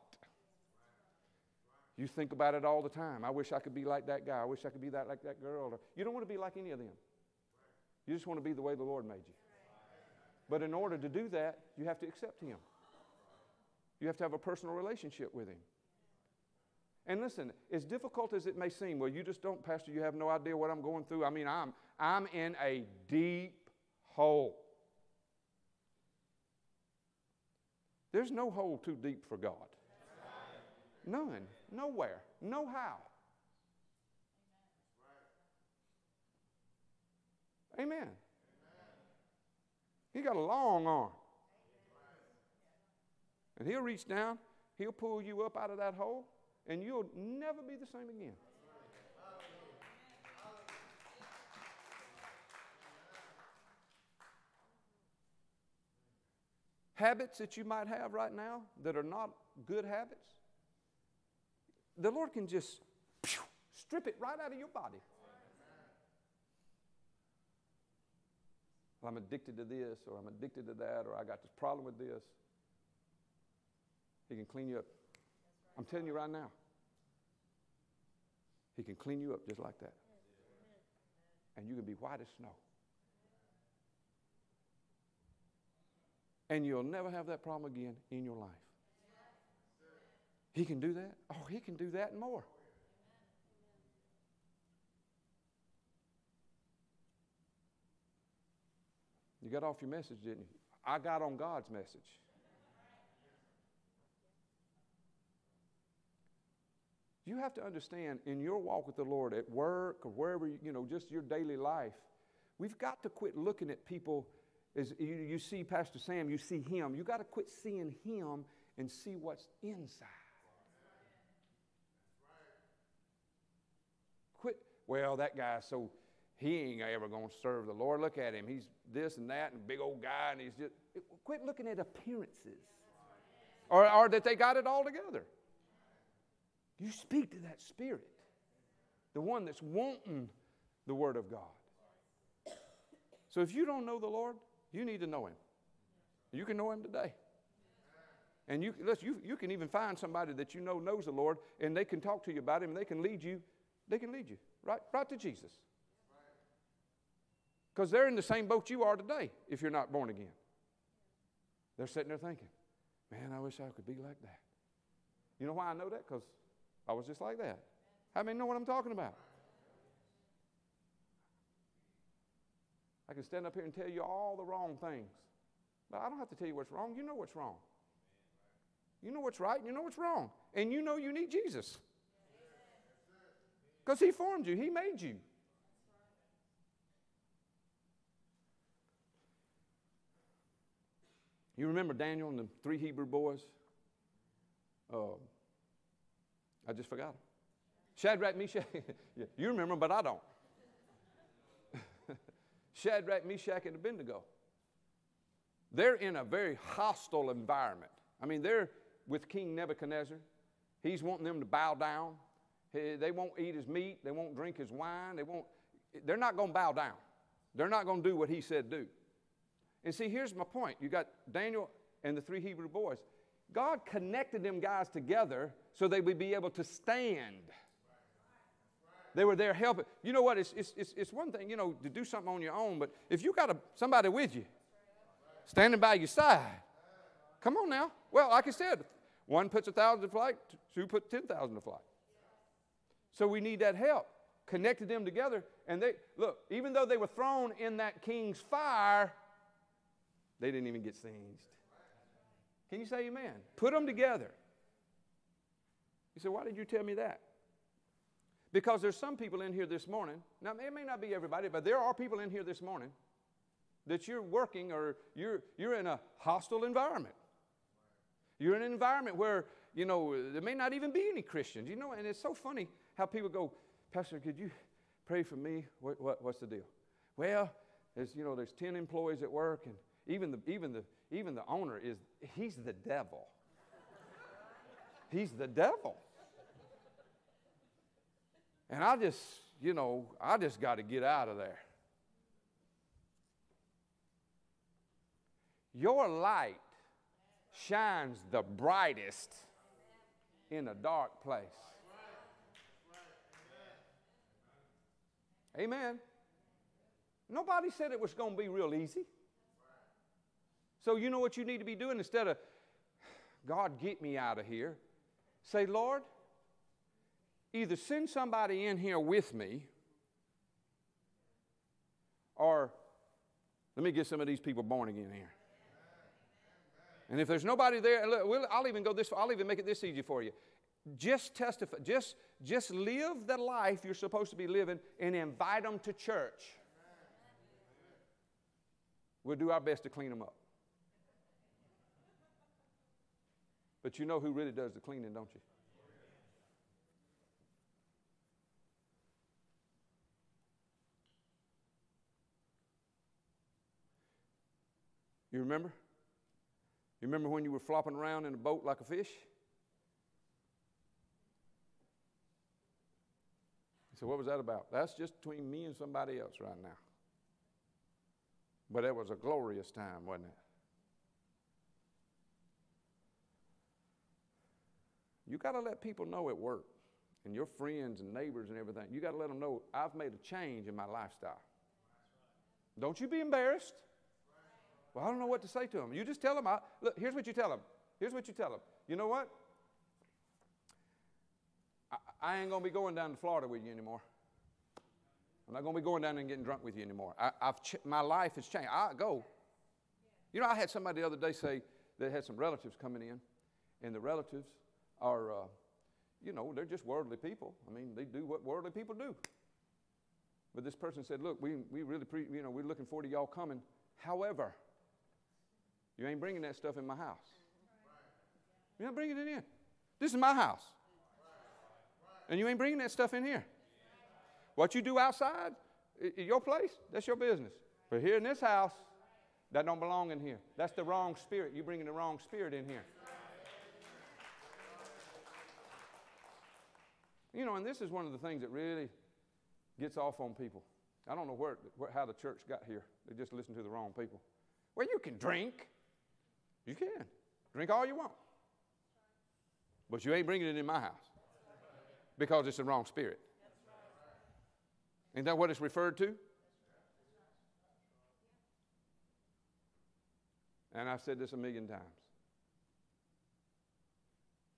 You think about it all the time. I wish I could be like that guy. I wish I could be that like that girl. You don't want to be like any of them. You just want to be the way the Lord made you. But in order to do that, you have to accept Him. You have to have a personal relationship with Him. And listen, as difficult as it may seem, well, you just don't, Pastor, you have no idea what I'm going through. I mean, I'm, I'm in a deep hole. There's no hole too deep for God. None. Nowhere. No how. Amen. He got a long arm. And he'll reach down, he'll pull you up out of that hole, and you'll never be the same again. Habits that you might have right now that are not good habits, the Lord can just strip it right out of your body. I'm addicted to this, or I'm addicted to that, or I got this problem with this. He can clean you up. I'm telling you right now. He can clean you up just like that. And you can be white as snow. And you'll never have that problem again in your life. He can do that. Oh, he can do that and more. You got off your message, didn't you? I got on God's message. You have to understand in your walk with the Lord at work or wherever, you know, just your daily life, we've got to quit looking at people as you, you see Pastor Sam, you see him. You got to quit seeing him and see what's inside. Quit, well, that guy, so he ain't ever going to serve the Lord. Look at him. He's this and that and big old guy, and he's just. Quit looking at appearances or, or that they got it all together. You speak to that spirit, the one that's wanting the Word of God. So if you don't know the Lord, you need to know Him. You can know Him today. And you, listen, you, you can even find somebody that you know knows the Lord, and they can talk to you about Him, and they can lead you. They can lead you right, right to Jesus. Because they're in the same boat you are today if you're not born again. They're sitting there thinking, man, I wish I could be like that. You know why I know that? Because I was just like that. How many know what I'm talking about? I can stand up here and tell you all the wrong things. But I don't have to tell you what's wrong. You know what's wrong. You know what's right, and you know what's wrong. And you know you need Jesus. Because He formed you, He made you. You remember Daniel and the three Hebrew boys? Uh, I just forgot. Shadrach, Meshach, yeah, you remember, but I don't. Shadrach, Meshach, and Abednego. They're in a very hostile environment. I mean, they're with King Nebuchadnezzar. He's wanting them to bow down. They won't eat his meat. They won't drink his wine. They won't, they're not going to bow down. They're not going to do what he said do. And see, here's my point. You got Daniel and the three Hebrew boys. God connected them guys together so they would be able to stand. They were there helping. You know what? It's, it's, it's, it's one thing, you know, to do something on your own, but if you got a, somebody with you, standing by your side, come on now. Well, like I said, one puts a thousand to flight, two put 10,000 to flight. So we need that help. Connected them together, and they, look, even though they were thrown in that king's fire, they didn't even get singed. Can you say amen? Put them together. You say, why did you tell me that? Because there's some people in here this morning. Now, it may not be everybody, but there are people in here this morning that you're working or you're, you're in a hostile environment. You're in an environment where, you know, there may not even be any Christians. You know, and it's so funny how people go, Pastor, could you pray for me? What, what, what's the deal? Well, there's, you know, there's 10 employees at work, and even the, even the, even the owner is, he's the devil. he's the devil. And I just, you know, I just got to get out of there. Your light shines the brightest in a dark place. Amen. Nobody said it was going to be real easy. So, you know what you need to be doing instead of, God, get me out of here? Say, Lord, either send somebody in here with me, or let me get some of these people born again here. And if there's nobody there, look, I'll even go this. I'll even make it this easy for you. Just testify. Just just live the life you're supposed to be living, and invite them to church. We'll do our best to clean them up. But you know who really does the cleaning, don't you? You remember? You remember when you were flopping around in a boat like a fish? So, what was that about? That's just between me and somebody else right now. But it was a glorious time, wasn't it? You got to let people know at work and your friends and neighbors and everything. You got to let them know I've made a change in my lifestyle. Don't you be embarrassed. Well, I don't know what to say to them. You just tell them. I, look, here's what you tell them. Here's what you tell them. You know what? I, ain't going to be going down to Florida with you anymore. I'm not going to be going down and getting drunk with you anymore. I, have ch- my life has changed. I go. You know, I had somebody the other day say they had some relatives coming in, and the relatives are, uh, you know, they're just worldly people. I mean, they do what worldly people do. But this person said, "Look, we, we really, pre- you know, we're looking forward to y'all coming. However, you ain't bringing that stuff in my house. You're not bringing it in. This is my house, and you ain't bringing that stuff in here." What you do outside, your place, that's your business. But here in this house, that don't belong in here. That's the wrong spirit. You're bringing the wrong spirit in here. You know, and this is one of the things that really gets off on people. I don't know where, where, how the church got here. They just listen to the wrong people. Well, you can drink. You can. Drink all you want. But you ain't bringing it in my house because it's the wrong spirit. Isn't that what it's referred to? And I've said this a million times.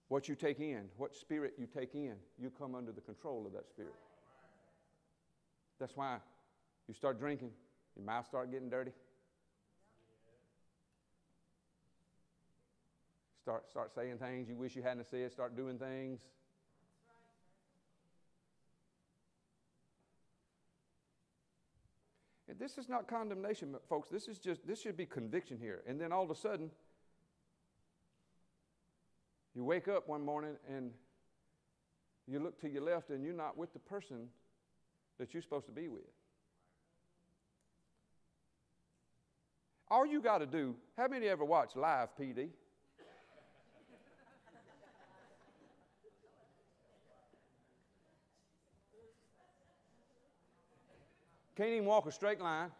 What you take in, what spirit you take in, you come under the control of that spirit. That's why you start drinking, your mouth start getting dirty. Start, start saying things you wish you hadn't said, start doing things. This is not condemnation, folks. This is just, this should be conviction here. And then all of a sudden, you wake up one morning and you look to your left and you're not with the person that you're supposed to be with. All you got to do, how many ever watch live PD? Can't even walk a straight line.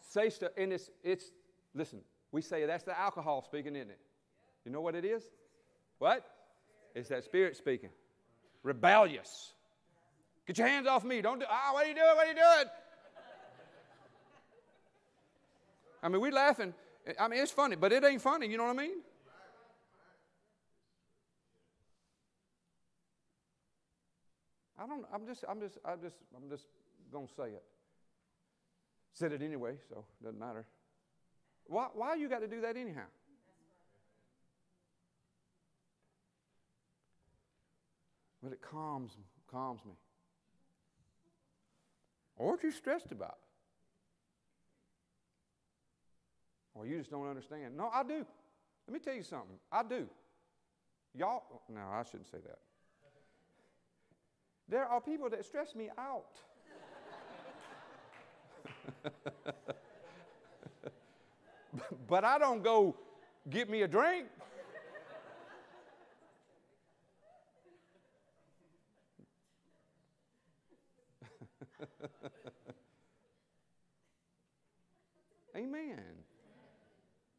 Say stuff, and it's, it's, listen, we say that's the alcohol speaking, isn't it? You know what it is? What? It's that spirit speaking. Rebellious. Get your hands off me. Don't do, ah, what are you doing? What are you doing? I mean, we laughing. I mean, it's funny, but it ain't funny. You know what I mean? I don't. I'm just. I'm just. I'm just. I'm just going to say it. Said it anyway, so it doesn't matter. Why, why you got to do that anyhow? But it calms, calms me. Or what you stressed about? Or you just don't understand. No, I do. Let me tell you something. I do. Y'all, no, I shouldn't say that. There are people that stress me out. but I don't go, get me a drink. Amen.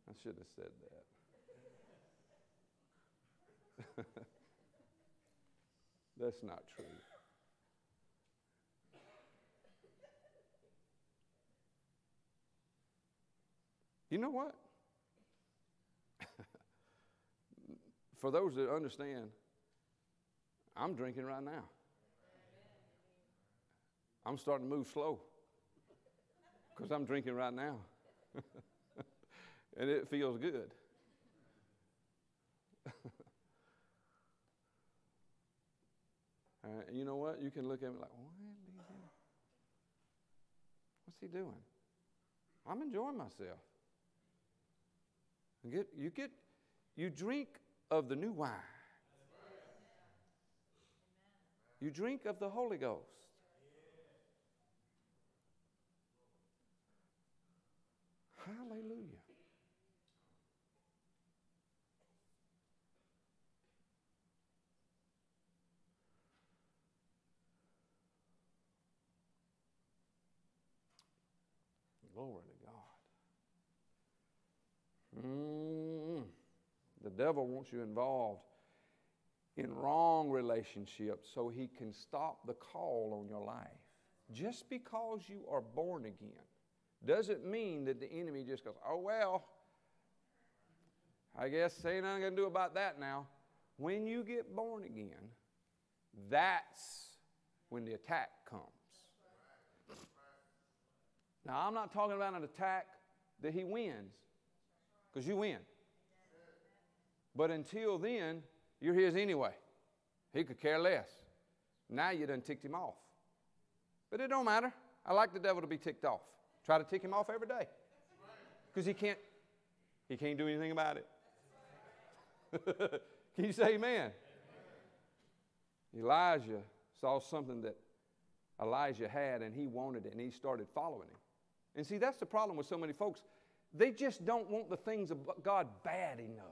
I should have said that. That's not true. You know what? For those that understand, I'm drinking right now. I'm starting to move slow because I'm drinking right now. and it feels good. uh, you know what? You can look at me like, what's he doing? I'm enjoying myself. You get, you get, you drink of the new wine. You drink of the Holy Ghost. Hallelujah. Glory to Mm. The devil wants you involved in wrong relationships so he can stop the call on your life. Just because you are born again doesn't mean that the enemy just goes, oh, well, I guess ain't nothing going to do about that now. When you get born again, that's when the attack comes. Now, I'm not talking about an attack that he wins, because you win. But until then, you're his anyway. He could care less. Now you done ticked him off. But it don't matter. I like the devil to be ticked off. Try to tick him off every day. Because he can't, he can't do anything about it. Can you say amen? Elijah saw something that Elijah had and he wanted it and he started following him. And see, that's the problem with so many folks. They just don't want the things of God bad enough.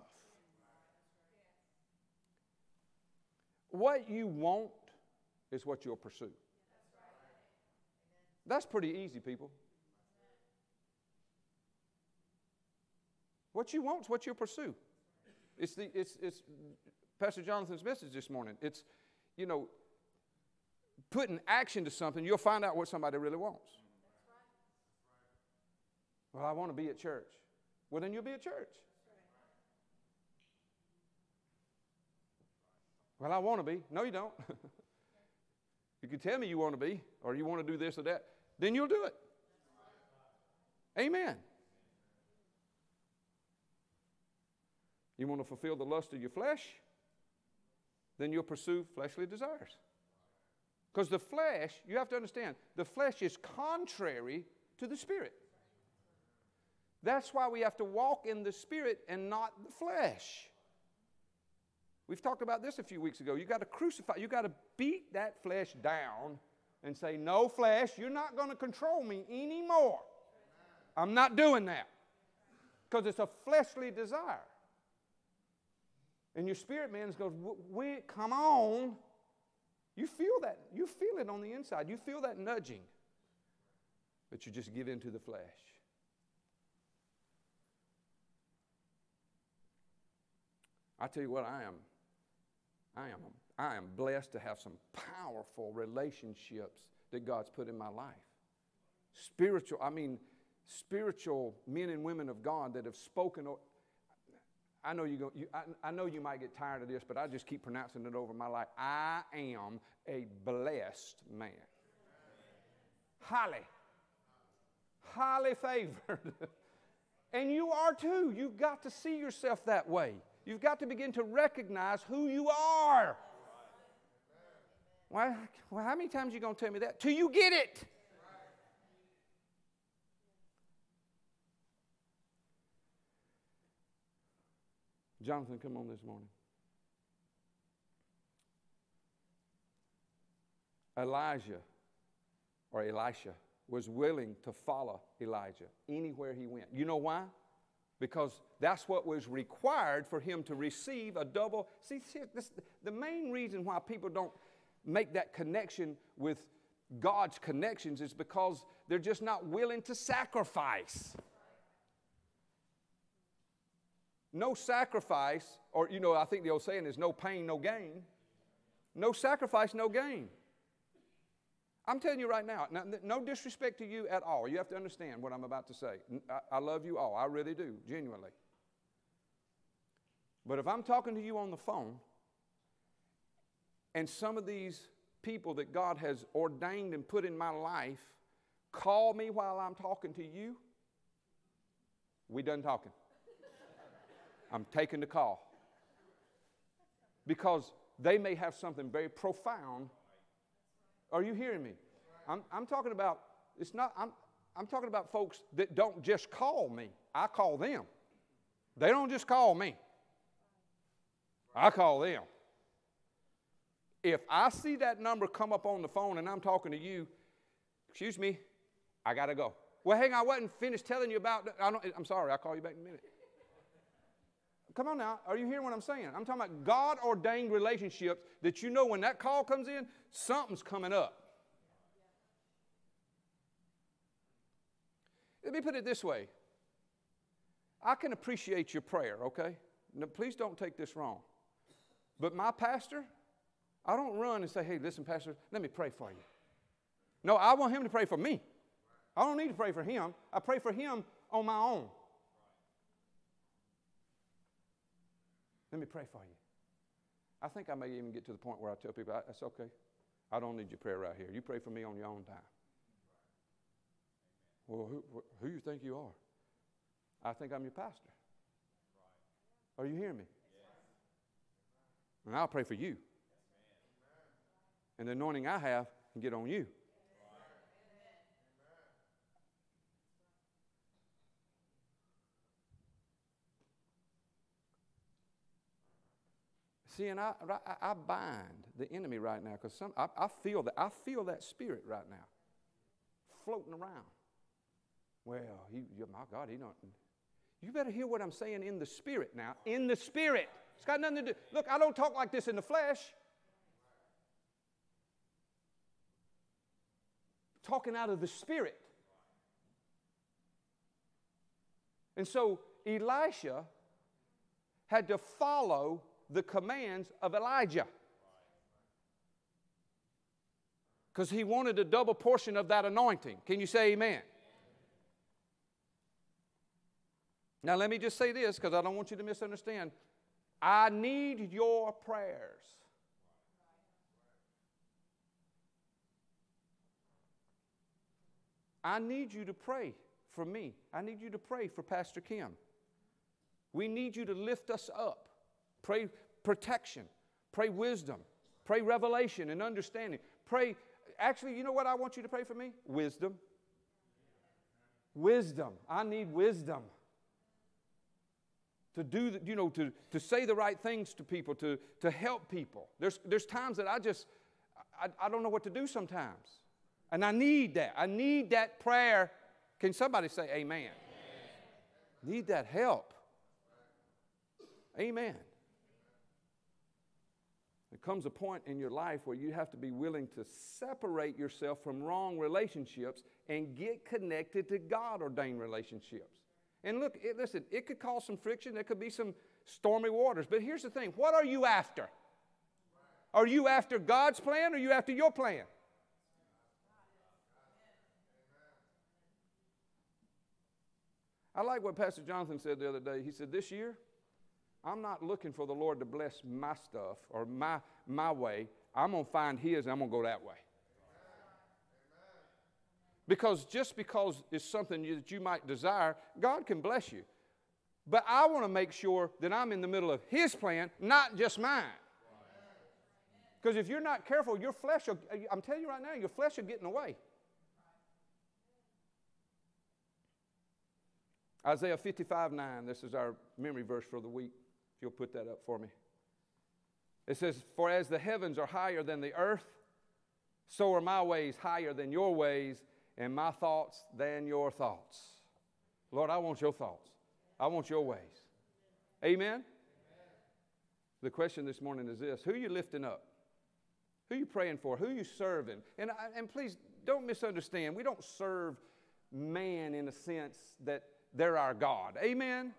What you want is what you'll pursue. That's pretty easy, people. What you want is what you'll pursue. It's, the, it's, it's Pastor Jonathan's message this morning. It's, you know, putting action to something, you'll find out what somebody really wants. Well, I want to be at church. Well, then you'll be at church. Well, I want to be. No, you don't. you can tell me you want to be, or you want to do this or that, then you'll do it. Amen. You want to fulfill the lust of your flesh? Then you'll pursue fleshly desires. Because the flesh, you have to understand, the flesh is contrary to the spirit. That's why we have to walk in the spirit and not the flesh. We've talked about this a few weeks ago. You got to crucify, you got to beat that flesh down and say, No, flesh, you're not going to control me anymore. I'm not doing that. Because it's a fleshly desire. And your spirit man goes, we, Come on. You feel that. You feel it on the inside. You feel that nudging. But you just give in to the flesh. I tell you what, I am I am, I am blessed to have some powerful relationships that God's put in my life. Spiritual, I mean, spiritual men and women of God that have spoken. I know you, go, you I, I know you might get tired of this, but I just keep pronouncing it over my life. I am a blessed man. Highly, highly favored. and you are too. You've got to see yourself that way. You've got to begin to recognize who you are. Well, well how many times are you going to tell me that? Till you get it. Jonathan, come on this morning. Elijah or Elisha was willing to follow Elijah anywhere he went. You know why? Because that's what was required for him to receive a double. See, see this, the main reason why people don't make that connection with God's connections is because they're just not willing to sacrifice. No sacrifice, or you know, I think the old saying is no pain, no gain. No sacrifice, no gain. I'm telling you right now, no disrespect to you at all. You have to understand what I'm about to say. I love you all. I really do, genuinely. But if I'm talking to you on the phone, and some of these people that God has ordained and put in my life call me while I'm talking to you, we done talking. I'm taking the call. Because they may have something very profound are you hearing me? I'm, I'm talking about, it's not, I'm, I'm talking about folks that don't just call me, I call them. They don't just call me, I call them. If I see that number come up on the phone and I'm talking to you, excuse me, I got to go. Well, hang on, I wasn't finished telling you about. I am sorry, I'll call you back in a minute. Come on now, are you hearing what I'm saying? I'm talking about God ordained relationships that you know when that call comes in, something's coming up. Let me put it this way I can appreciate your prayer, okay? Now, please don't take this wrong. But my pastor, I don't run and say, hey, listen, Pastor, let me pray for you. No, I want him to pray for me. I don't need to pray for him. I pray for him on my own. Let me pray for you. I think I may even get to the point where I tell people, that's okay. I don't need your prayer right here. You pray for me on your own time. Well, who, who you think you are? I think I'm your pastor. Are you hearing me? And I'll pray for you. And the anointing I have can get on you. See, and I, I, I bind the enemy right now because I, I feel that I feel that spirit right now floating around. Well, he, my God, he don't. You better hear what I'm saying in the spirit now. In the spirit. It's got nothing to do. Look, I don't talk like this in the flesh. Talking out of the spirit. And so Elisha had to follow the commands of Elijah. Because he wanted a double portion of that anointing. Can you say amen? Now, let me just say this because I don't want you to misunderstand. I need your prayers. I need you to pray for me. I need you to pray for Pastor Kim. We need you to lift us up. Pray protection. Pray wisdom. Pray revelation and understanding. Pray, actually, you know what I want you to pray for me? Wisdom. Wisdom. I need wisdom to do, the, you know, to, to say the right things to people, to, to help people. There's, there's times that I just, I, I don't know what to do sometimes. And I need that. I need that prayer. Can somebody say amen? amen. Need that help. Amen. There comes a point in your life where you have to be willing to separate yourself from wrong relationships and get connected to God ordained relationships. And look, it, listen, it could cause some friction. There could be some stormy waters. But here's the thing what are you after? Are you after God's plan or are you after your plan? I like what Pastor Jonathan said the other day. He said, This year, I'm not looking for the Lord to bless my stuff or my, my way. I'm going to find His and I'm going to go that way. Because just because it's something that you might desire, God can bless you. But I want to make sure that I'm in the middle of His plan, not just mine. Because if you're not careful, your flesh, will, I'm telling you right now, your flesh will get in the way. Isaiah 55 9, this is our memory verse for the week. If you'll put that up for me. It says, For as the heavens are higher than the earth, so are my ways higher than your ways, and my thoughts than your thoughts. Lord, I want your thoughts. I want your ways. Amen? Amen? The question this morning is this Who are you lifting up? Who are you praying for? Who are you serving? And, and please don't misunderstand. We don't serve man in a sense that they're our God. Amen?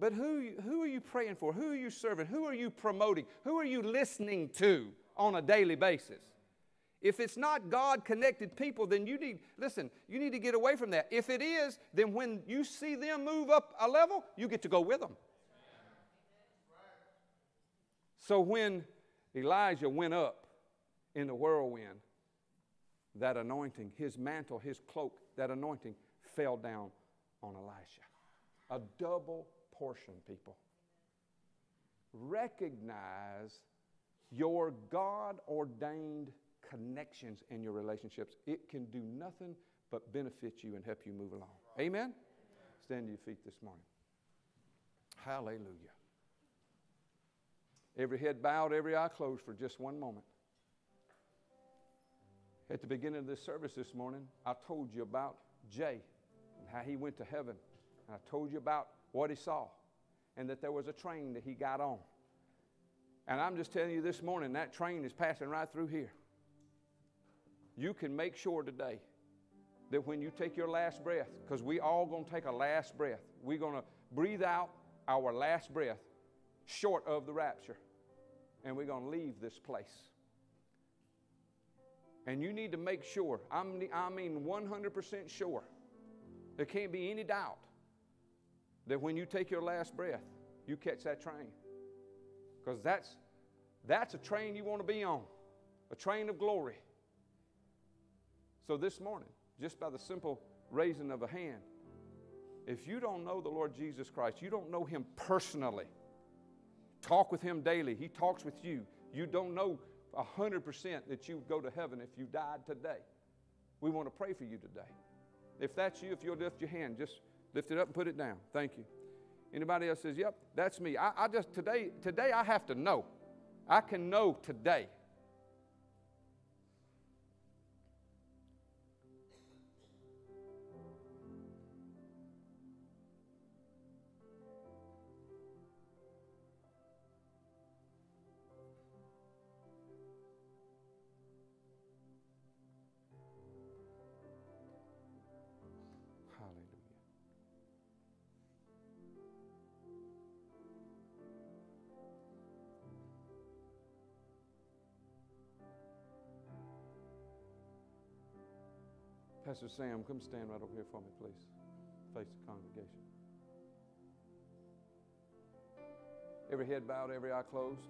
But who, who are you praying for? Who are you serving? Who are you promoting? Who are you listening to on a daily basis? If it's not God connected people, then you need, listen, you need to get away from that. If it is, then when you see them move up a level, you get to go with them. So when Elijah went up in the whirlwind, that anointing, his mantle, his cloak, that anointing fell down on Elisha. A double portion, people. Recognize your God ordained connections in your relationships. It can do nothing but benefit you and help you move along. Amen? Stand to your feet this morning. Hallelujah. Every head bowed, every eye closed for just one moment. At the beginning of this service this morning, I told you about Jay and how he went to heaven. And I told you about what he saw and that there was a train that he got on. And I'm just telling you this morning, that train is passing right through here. You can make sure today that when you take your last breath, because we all to take a last breath, we're to breathe out our last breath short of the rapture, and we're to leave this place. And you need to make sure, I'm, I mean 100% sure, there can't be any doubt that when you take your last breath, you catch that train. Because that's, that's a train you want to be on, a train of glory. So this morning, just by the simple raising of a hand, if you don't know the Lord Jesus Christ, you don't know Him personally, talk with Him daily, He talks with you, you don't know 100% that you would go to heaven if you died today. We want to pray for you today. If that's you, if you'll lift your hand, just lift it up and put it down. Thank you. Anybody else says, Yep, that's me. I, I just today, today I have to know. I can know today Pastor Sam, come stand right over here for me, please. Face the congregation. Every head bowed, every eye closed.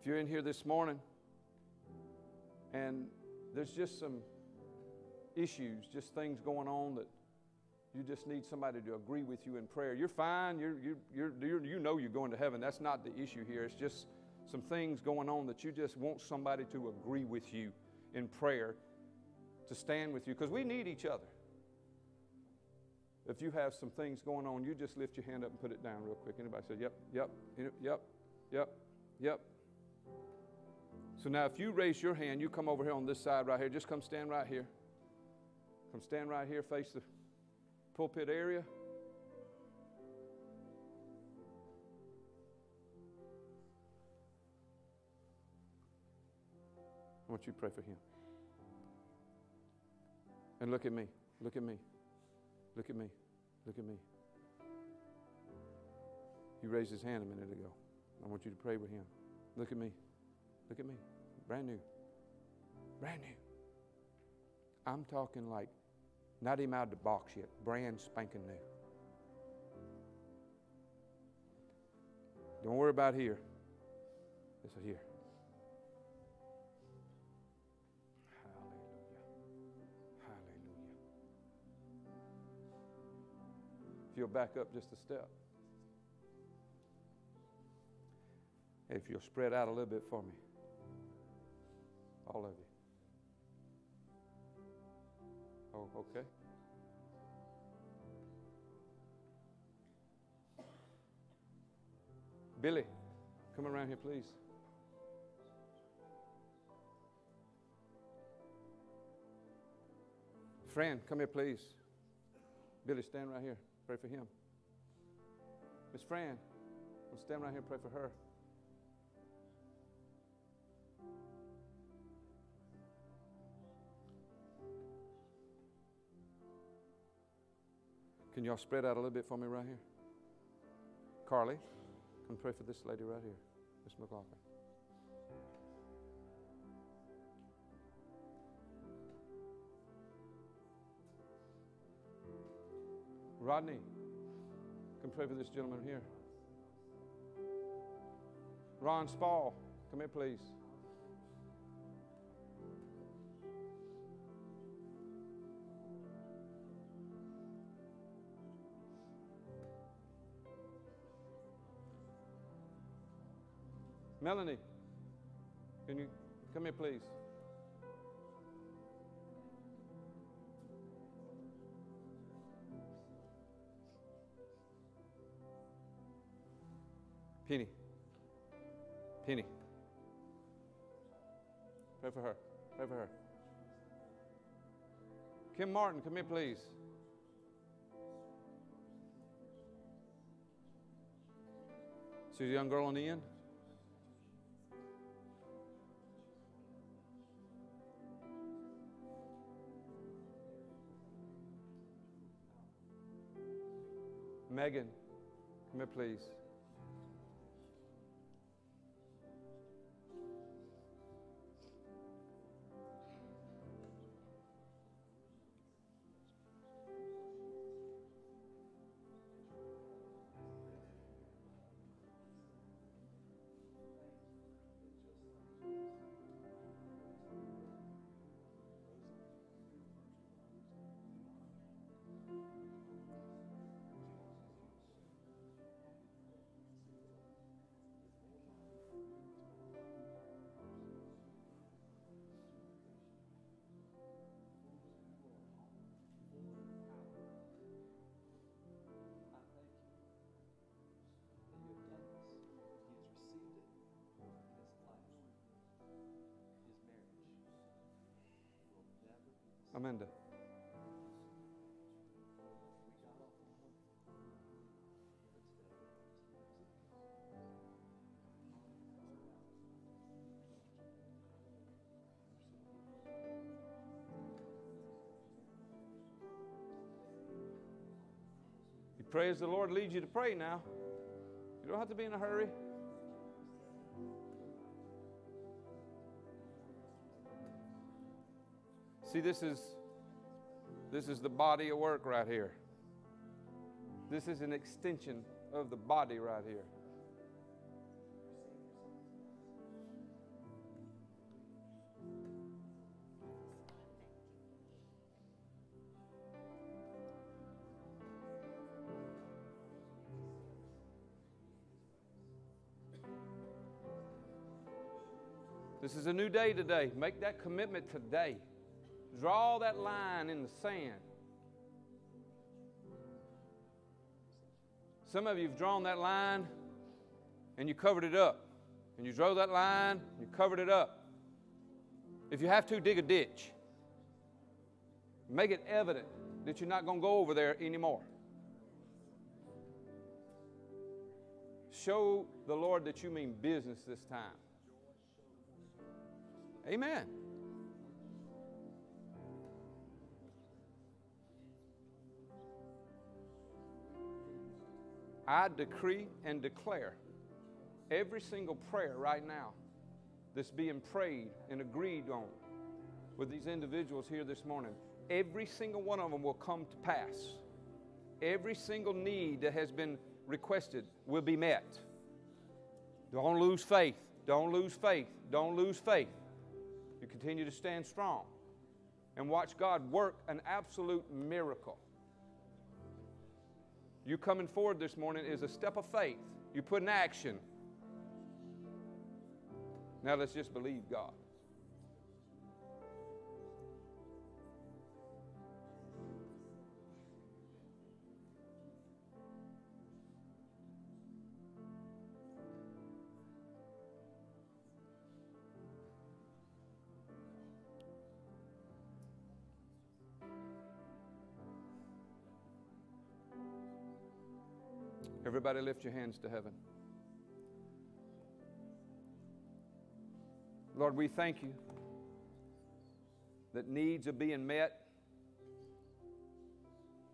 If you're in here this morning and there's just some issues, just things going on that you just need somebody to agree with you in prayer. You're fine. You're, you're, you're, you know you're going to heaven. That's not the issue here. It's just some things going on that you just want somebody to agree with you in prayer, to stand with you, because we need each other. If you have some things going on, you just lift your hand up and put it down real quick. Anybody say, yep, yep, yep, yep, yep. So now if you raise your hand, you come over here on this side right here. Just come stand right here. Come stand right here, face the pulpit area. I want you to pray for him. And look at me. Look at me. Look at me. Look at me. He raised his hand a minute ago. I want you to pray with him. Look at me. Look at me. Brand new. Brand new. I'm talking like not even out of the box yet, brand spanking new. Don't worry about here. This is here. Hallelujah. Hallelujah. If you'll back up just a step. If you'll spread out a little bit for me. All of you. Oh, okay. Billy, come around here, please. Fran, come here, please. Billy, stand right here. Pray for him. Miss Fran, stand right here and pray for her. Can y'all spread out a little bit for me right here? Carly, come pray for this lady right here, Miss McLaughlin. Rodney, come pray for this gentleman here. Ron Spall, come here, please. Melanie, can you come here, please? Penny. Penny. Pray for her. Pray for her. Kim Martin, come here, please. See the young girl on the end? Megan, come here, please. Amanda. You pray as the Lord leads you to pray now. You don't have to be in a hurry. See, this is this is the body of work right here. This is an extension of the body right here. This is a new day today. Make that commitment today. Draw that line in the sand. Some of you have drawn that line and you covered it up. And you drew that line, you covered it up. If you have to, dig a ditch. Make it evident that you're not going to go over there anymore. Show the Lord that you mean business this time. Amen. I decree and declare every single prayer right now that's being prayed and agreed on with these individuals here this morning, every single one of them will come to pass. Every single need that has been requested will be met. Don't lose faith. Don't lose faith. Don't lose faith. You continue to stand strong and watch God work an absolute miracle. You coming forward this morning is a step of faith. You put in action. Now let's just believe God. Everybody lift your hands to heaven. Lord, we thank you that needs are being met.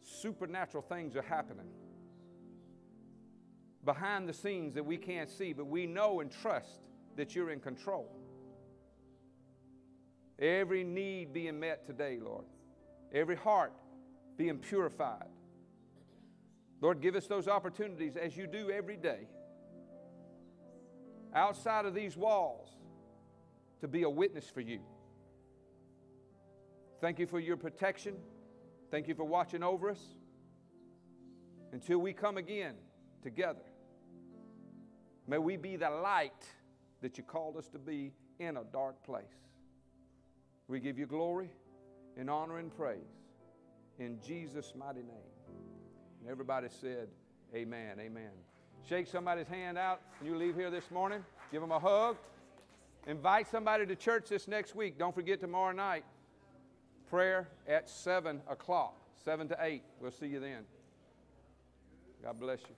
Supernatural things are happening behind the scenes that we can't see, but we know and trust that you're in control. Every need being met today, Lord. Every heart being purified. Lord, give us those opportunities as you do every day outside of these walls to be a witness for you. Thank you for your protection. Thank you for watching over us. Until we come again together, may we be the light that you called us to be in a dark place. We give you glory and honor and praise in Jesus' mighty name. And everybody said, Amen, amen. Shake somebody's hand out when you leave here this morning. Give them a hug. Invite somebody to church this next week. Don't forget tomorrow night, prayer at 7 o'clock, 7 to 8. We'll see you then. God bless you.